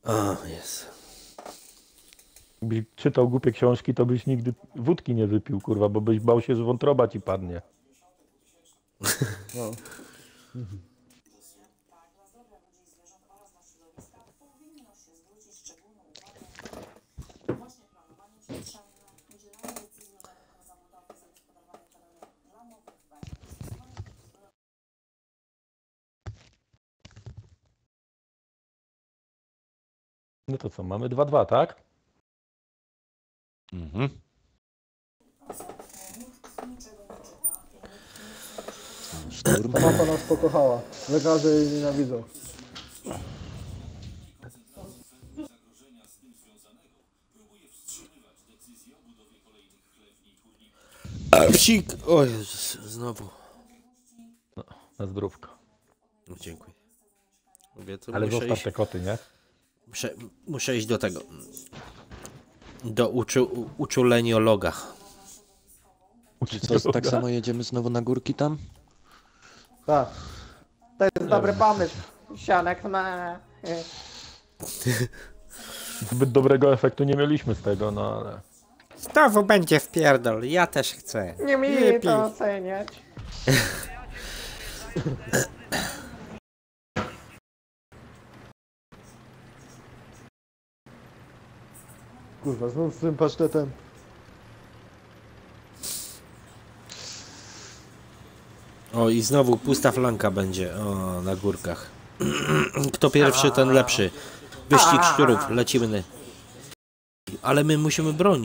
O, jest. Czytał głupie książki, to byś nigdy wódki nie wypił, kurwa, bo byś bał się, że wątroba ci padnie. No. No to co, mamy 2-2, tak? Mhm. Szturm. Mapa nas pokochała. Lekarze jej nienawidzą. Psik! O Jezus, znowu. Na zdrówko. No, dziękuję. Mówię, Ale muszę, zostaw iść, te koty, nie? muszę, muszę iść do tego. Do uczu, uczuleniologa. Czy tak samo jedziemy znowu na górki tam? Tak. To jest dobry pomysł. Sianek ma. Zbyt dobrego efektu nie mieliśmy z tego, no ale... Znowu będzie wpierdol, ja też chcę. Nie mi to oceniać. Kurwa, znów z tym pasztetem. O i znowu pusta flanka będzie o, na górkach. Kto pierwszy, ten lepszy. Wyścig szczurów, lecimy. na- Ale my musimy bronić.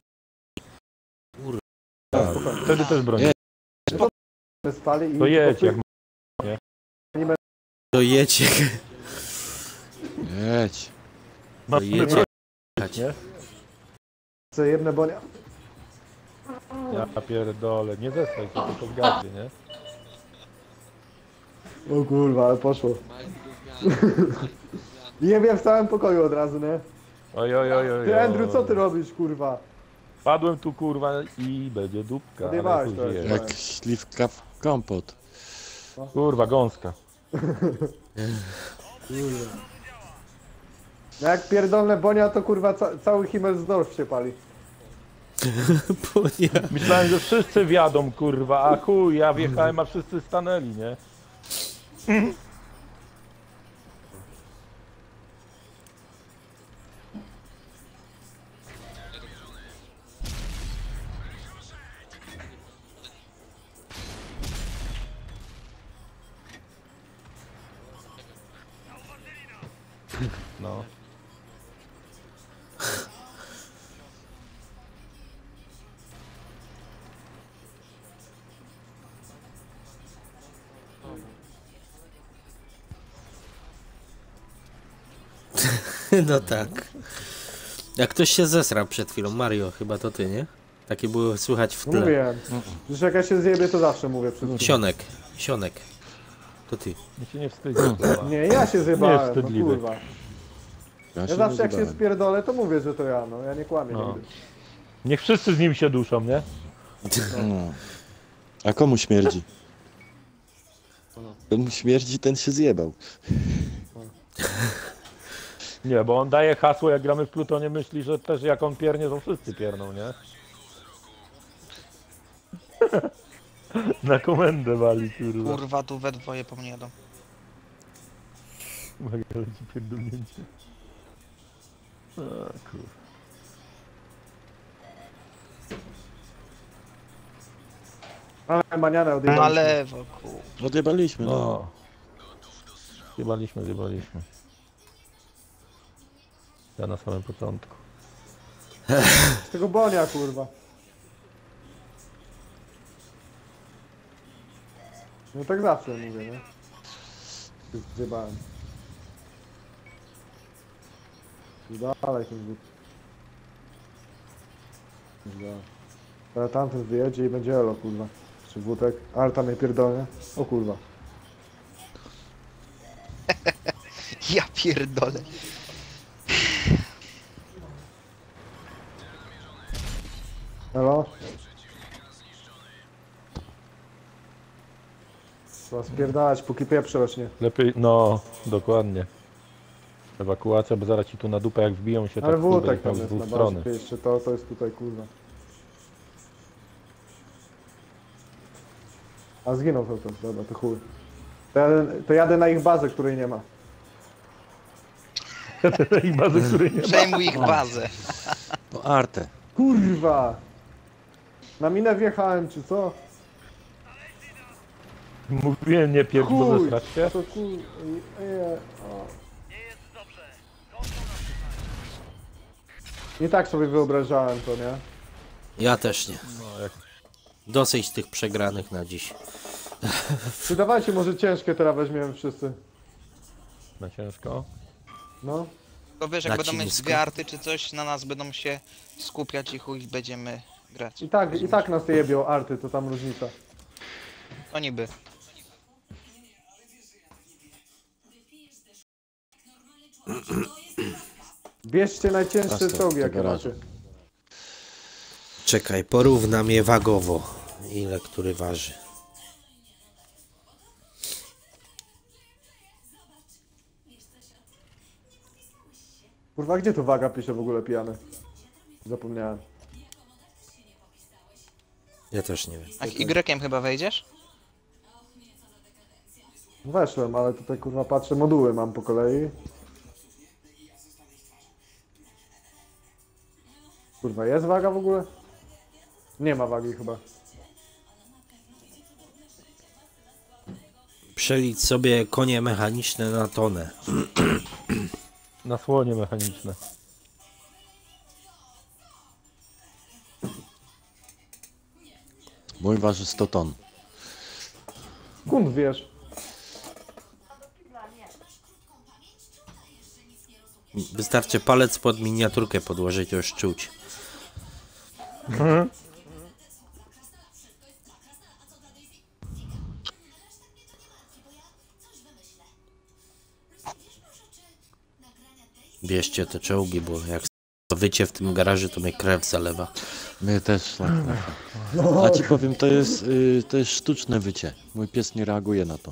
Wtedy też broni. To jedź jak To jedźcie. Jedź. ma. To jedźcie. Nie? Chcę jedne bonia. Ja pierdolę, nie zesraj się, tylko w gazie, nie? O kurwa, ale poszło. Nie wiem w całym pokoju od razu, nie? Oj, oj, oj, oj. Ty Andrew, co ty robisz, kurwa? Padłem tu kurwa i będzie dupka. ale Odjebałeś chuj to jeszcze. Jak śliwka w kompot. Kurwa, gąska. No jak pierdolne bonia, to kurwa ca cały Himmelsdorf się pali. Myślałem, że wszyscy wjadą, kurwa, a chuj, ja wjechałem, a wszyscy stanęli, nie? No tak. Jak ktoś się zesrał przed chwilą, Mario, chyba to ty, nie? Takie było słychać w tle. mówiłem. Że jak ja się zjebie, to zawsze mówię wszystko. Sionek, sionek. To ty. Mi się nie wstydzi. kurwa. Nie, ja się zjebałem, no Niewstydliwy. kurwa. Ja Ja się zawsze jak się nazywałem. spierdolę, to mówię, że to ja, no. Ja nie kłamię No. nigdy. Niech wszyscy z nim się duszą, nie? No. A komu śmierdzi? Komu śmierdzi, ten się zjebał. Nie, bo on daje hasło, jak gramy w Plutonie, myśli, że też jak on piernie, to wszyscy pierną, nie? Na komendę wali, kurwa. Kurwa, tu we dwoje po mnie jadą. Uwaga, leci pierdolnięcie. A, kurwa. Ale manianę Na lewo, kurwa. Odjebaliśmy, no. No. Zjebaliśmy, zjebaliśmy. Ja na samym początku. Z tego bonia, kurwa. No tak zawsze mówię, nie? Zjebałem. Dalej ten. Dalej. Ale tamten wyjedzie i będzie elo, kurwa. Czy wódek? Ale tam mnie pierdolnie. O kurwa. Ja pierdolę. Elo? Trzeba spierdalać, póki pieprz rośnie. Lepiej, no, dokładnie. Ewakuacja, bo zaraz ci tu na dupę jak wbiją się, Ale tak będziesz miał tam z jest na dwóch stron. jeszcze to, to jest tutaj kurwa. A zginął to, to, dobra, to chuj. To jadę, to jadę na ich bazę, której nie ma. I bazy, której nie Przejmuj ich bazę. To Arte. Kurwa! Na minę wjechałem, czy co? Mówiłem nie pierdź, bo Chuj! zesrać się. To kur... o. Nie tak sobie wyobrażałem to, nie? Ja też nie. No, Dosyć tych przegranych na dziś. Czy dawajcie może ciężkie teraz weźmiemy wszyscy. na ciężko. No. To wiesz, jak Na będą mieć cińsko. dwie arty czy coś, na nas będą się skupiać i chuj będziemy grać. I tak, i tak nas jebią arty, to tam różnica. To niby. Bierzcie najcięższe czołgi, jakie macie. Czekaj, porównam je wagowo. Ile który waży. Kurwa, gdzie tu waga pisze w ogóle pijany? Zapomniałem. Ja też nie wiem. Ach, Y chyba wejdziesz? Weszłem, ale tutaj kurwa patrzę, moduły mam po kolei. Kurwa, jest waga w ogóle? Nie ma wagi chyba. Przelić sobie konie mechaniczne na tonę. Na słonie mechaniczne. Mój waży 100 ton. Skąd wiesz? Wystarczy palec pod miniaturkę podłożyć, to już czuć. Bierzcie te czołgi, bo jak wycie w tym garażu, to mnie krew zalewa. My też tak. tak. A ci powiem, to jest, y, to jest sztuczne wycie. Mój pies nie reaguje na to.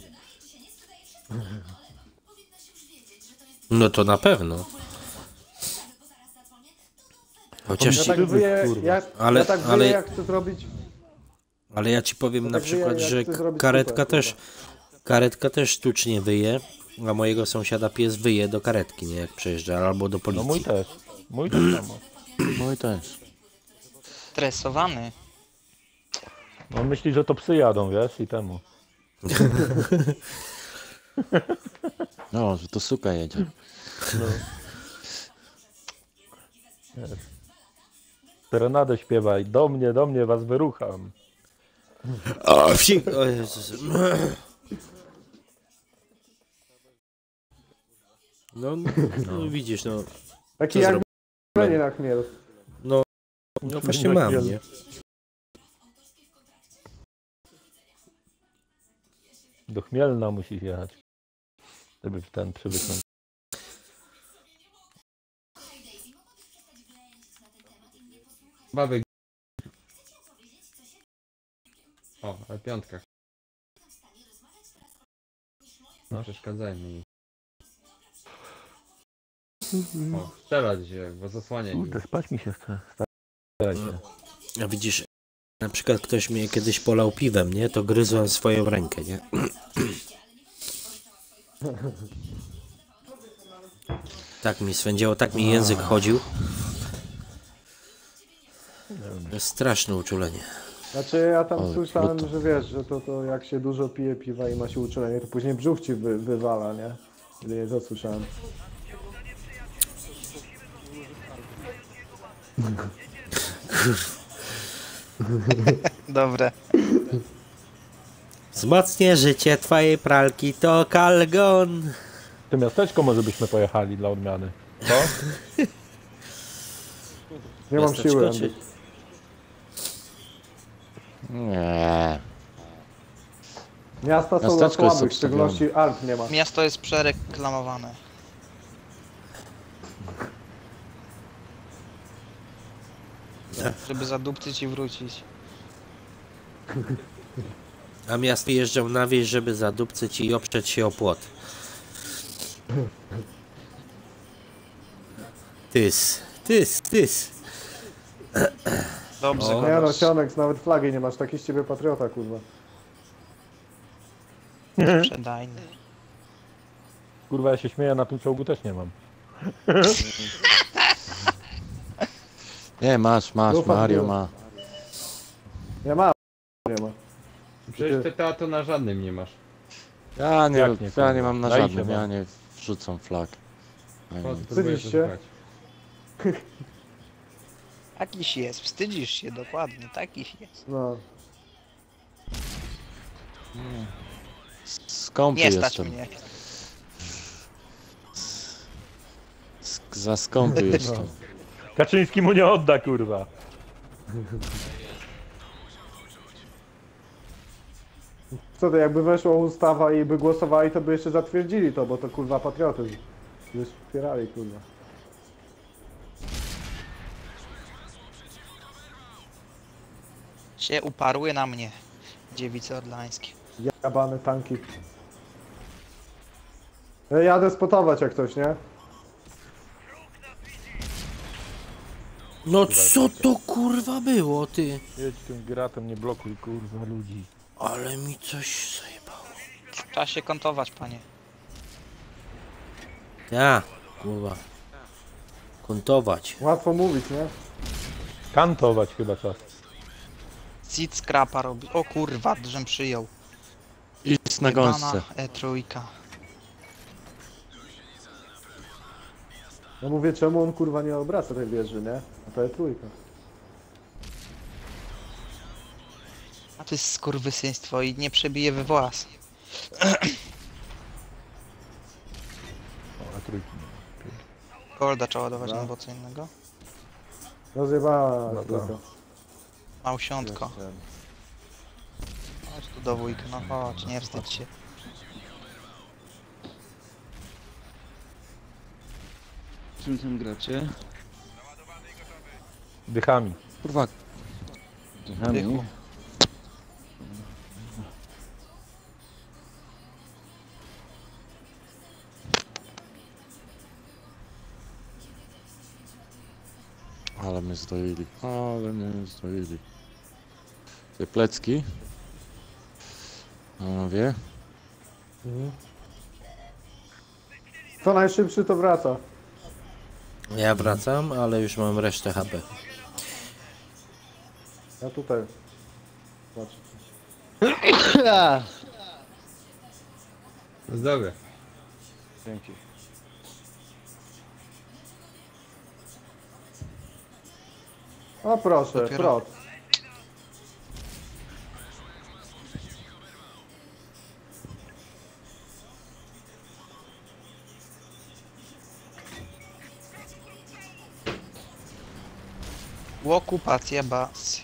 No to na pewno. Chociaż Ja ci, tak wyję, ja, Ale- ja tak wyję, ale- jak chcę zrobić. ale ja ci powiem To na tak wyje, przykład, jak że karetka kupę, też karetka też sztucznie wyje, a mojego sąsiada pies wyje do karetki, nie jak przejeżdża, albo do No policji. mój też. Mój tak samo. Mój też. Stresowany. On No, myśli, że to psy jadą, wiesz, i temu. No, że to suka jedzie. Serenadę śpiewaj. Do mnie, do mnie was wyrucham. O, wsi... o Jezus. No, no widzisz, no, Taki nie na chmiel. No właśnie mam, nie? Do Chmielna musisz jechać. Żeby w ten przywyknąć. Bawy. O, ale piątka. No, przeszkadzajmy mi. O, strzelać się, bo zasłania. Kurde, spać mi się chce. A widzisz, na przykład ktoś mnie kiedyś polał piwem, nie? To gryzłem swoją rękę, nie? Tak mi swędziało, tak mi język chodził. To jest straszne uczulenie. Znaczy ja tam Ale słyszałem, kruto. że wiesz, że to, to jak się dużo pije piwa i ma się uczulenie, to później brzuch ci wy, wywala, nie? Ile to słyszałem. Dobre. Wzmocnię życie twojej pralki, to kalgon. Ty miasteczko może byśmy pojechali dla odmiany. Co? Nie mam Miasteczko siły. czy-. Nie. Miasta są dla Miasteczko jest słabych, w szczególności Alp nie ma. Miasto jest przereklamowane. Żeby zadupcyć i wrócić. A miast jeżdżą na wieś, żeby zadupcyć i oprzeć się o płot. Tys, tys, tys. Dobrze, O. Nie no. Sionek, nawet flagi nie masz, taki z ciebie patriota, kurwa. Sprzedajny. Kurwa, ja się śmieję, na tym czołgu też nie mam. Nie, masz, masz, Lufa Mario ma. Nie ma, nie ma. Przecież ty teatru na żadnym nie masz. Ja nie, Jak nie, ja nie mam na żadnym, ja nie wrzucam flag. Ja nie- Wstydzisz się? Takiś jest, wstydzisz się, dokładnie, takiś jest. No. Skąpy Nie stać jestem. mnie. Sk- Za skąpy jestem. Kaczyński mu nie odda, kurwa. Co to, jakby weszła ustawa i by głosowali, to by jeszcze zatwierdzili to, bo to kurwa patriotyzm. By wspierali, kurwa. Się uparły na mnie. Dziewice orlańskie. Jabane tanki. Ja jadę spotować jak ktoś, nie? No co to kurwa było, ty? Jedź tym gratem, nie blokuj, kurwa, ludzi. Ale mi coś zajebało. Trzeba się kontować, panie. Ja, kurwa. Kontować. Łatwo mówić, nie? Kantować chyba czas. Zid skrapa robi. O kurwa, żem przyjął. Nic na gąsce. E trójka. No mówię, czemu on kurwa nie obraca tej wieży, nie? A to jest trójka. A to jest skurwysyństwo i nie przebije we włas. O, a trójki. Golda trzeba ładować Dobra. na bo co innego. Rozjebała No trójka. Małsiątko. Chodź tu do wujka, no chodź, nie wstydź się. Czym tam gracie? Dychami. Kurwa, Dychu. ale mnie zdoili. Ale mnie zdoili. Te plecki. Panowie. Mhm. Kto najszybszy to wraca. Ja wracam, ale już mam resztę HP. Ja tutaj. Patrz. Zdrowie. Dzięki. O proszę, Dopiero. prot. Okupacja baz.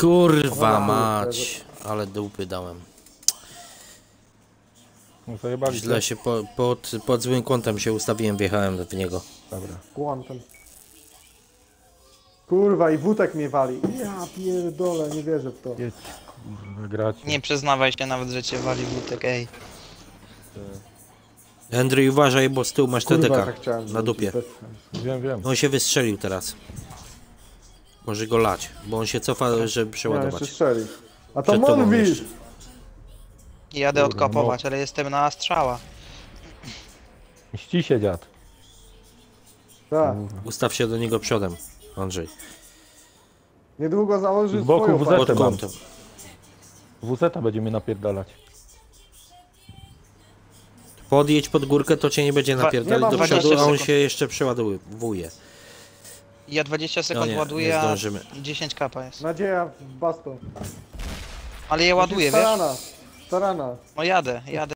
Kurwa mać. Ale dupy dałem. No zajebali Źle się po, pod, pod złym kątem się ustawiłem, wjechałem w niego. Dobra. Kłantem. Kurwa i wutek mnie wali. Ja pierdolę, nie wierzę w to. Jedź, kurwa, grać. Nie przyznawaj się nawet, że cię wali wódek, ej. Andrew uważaj, bo z tyłu masz Kurwa, TDK. tak Na dupie. Wiem, wiem. On się wystrzelił teraz. Może go lać, bo on się cofa, żeby Nie, przeładować. jeszcze strzeli. A to Przed jeszcze. Jadę odkopować, ale jestem na strzała. Ści się dziad. Tak. Ustaw się do niego przodem, Andrzej. Niedługo założy Z boku swoją WZ Pod kątem. WZ będzie mnie napierdalać. Podjedź pod górkę, to cię nie będzie mam do 20 przodu, a on się jeszcze przeładowuje. Ja 20 sekund No nie, ładuję, nie a zdążymy. 10 kapa jest. Nadzieja w baston. Ale je ładuję, wiesz? Starana. Starana. No jadę, jadę.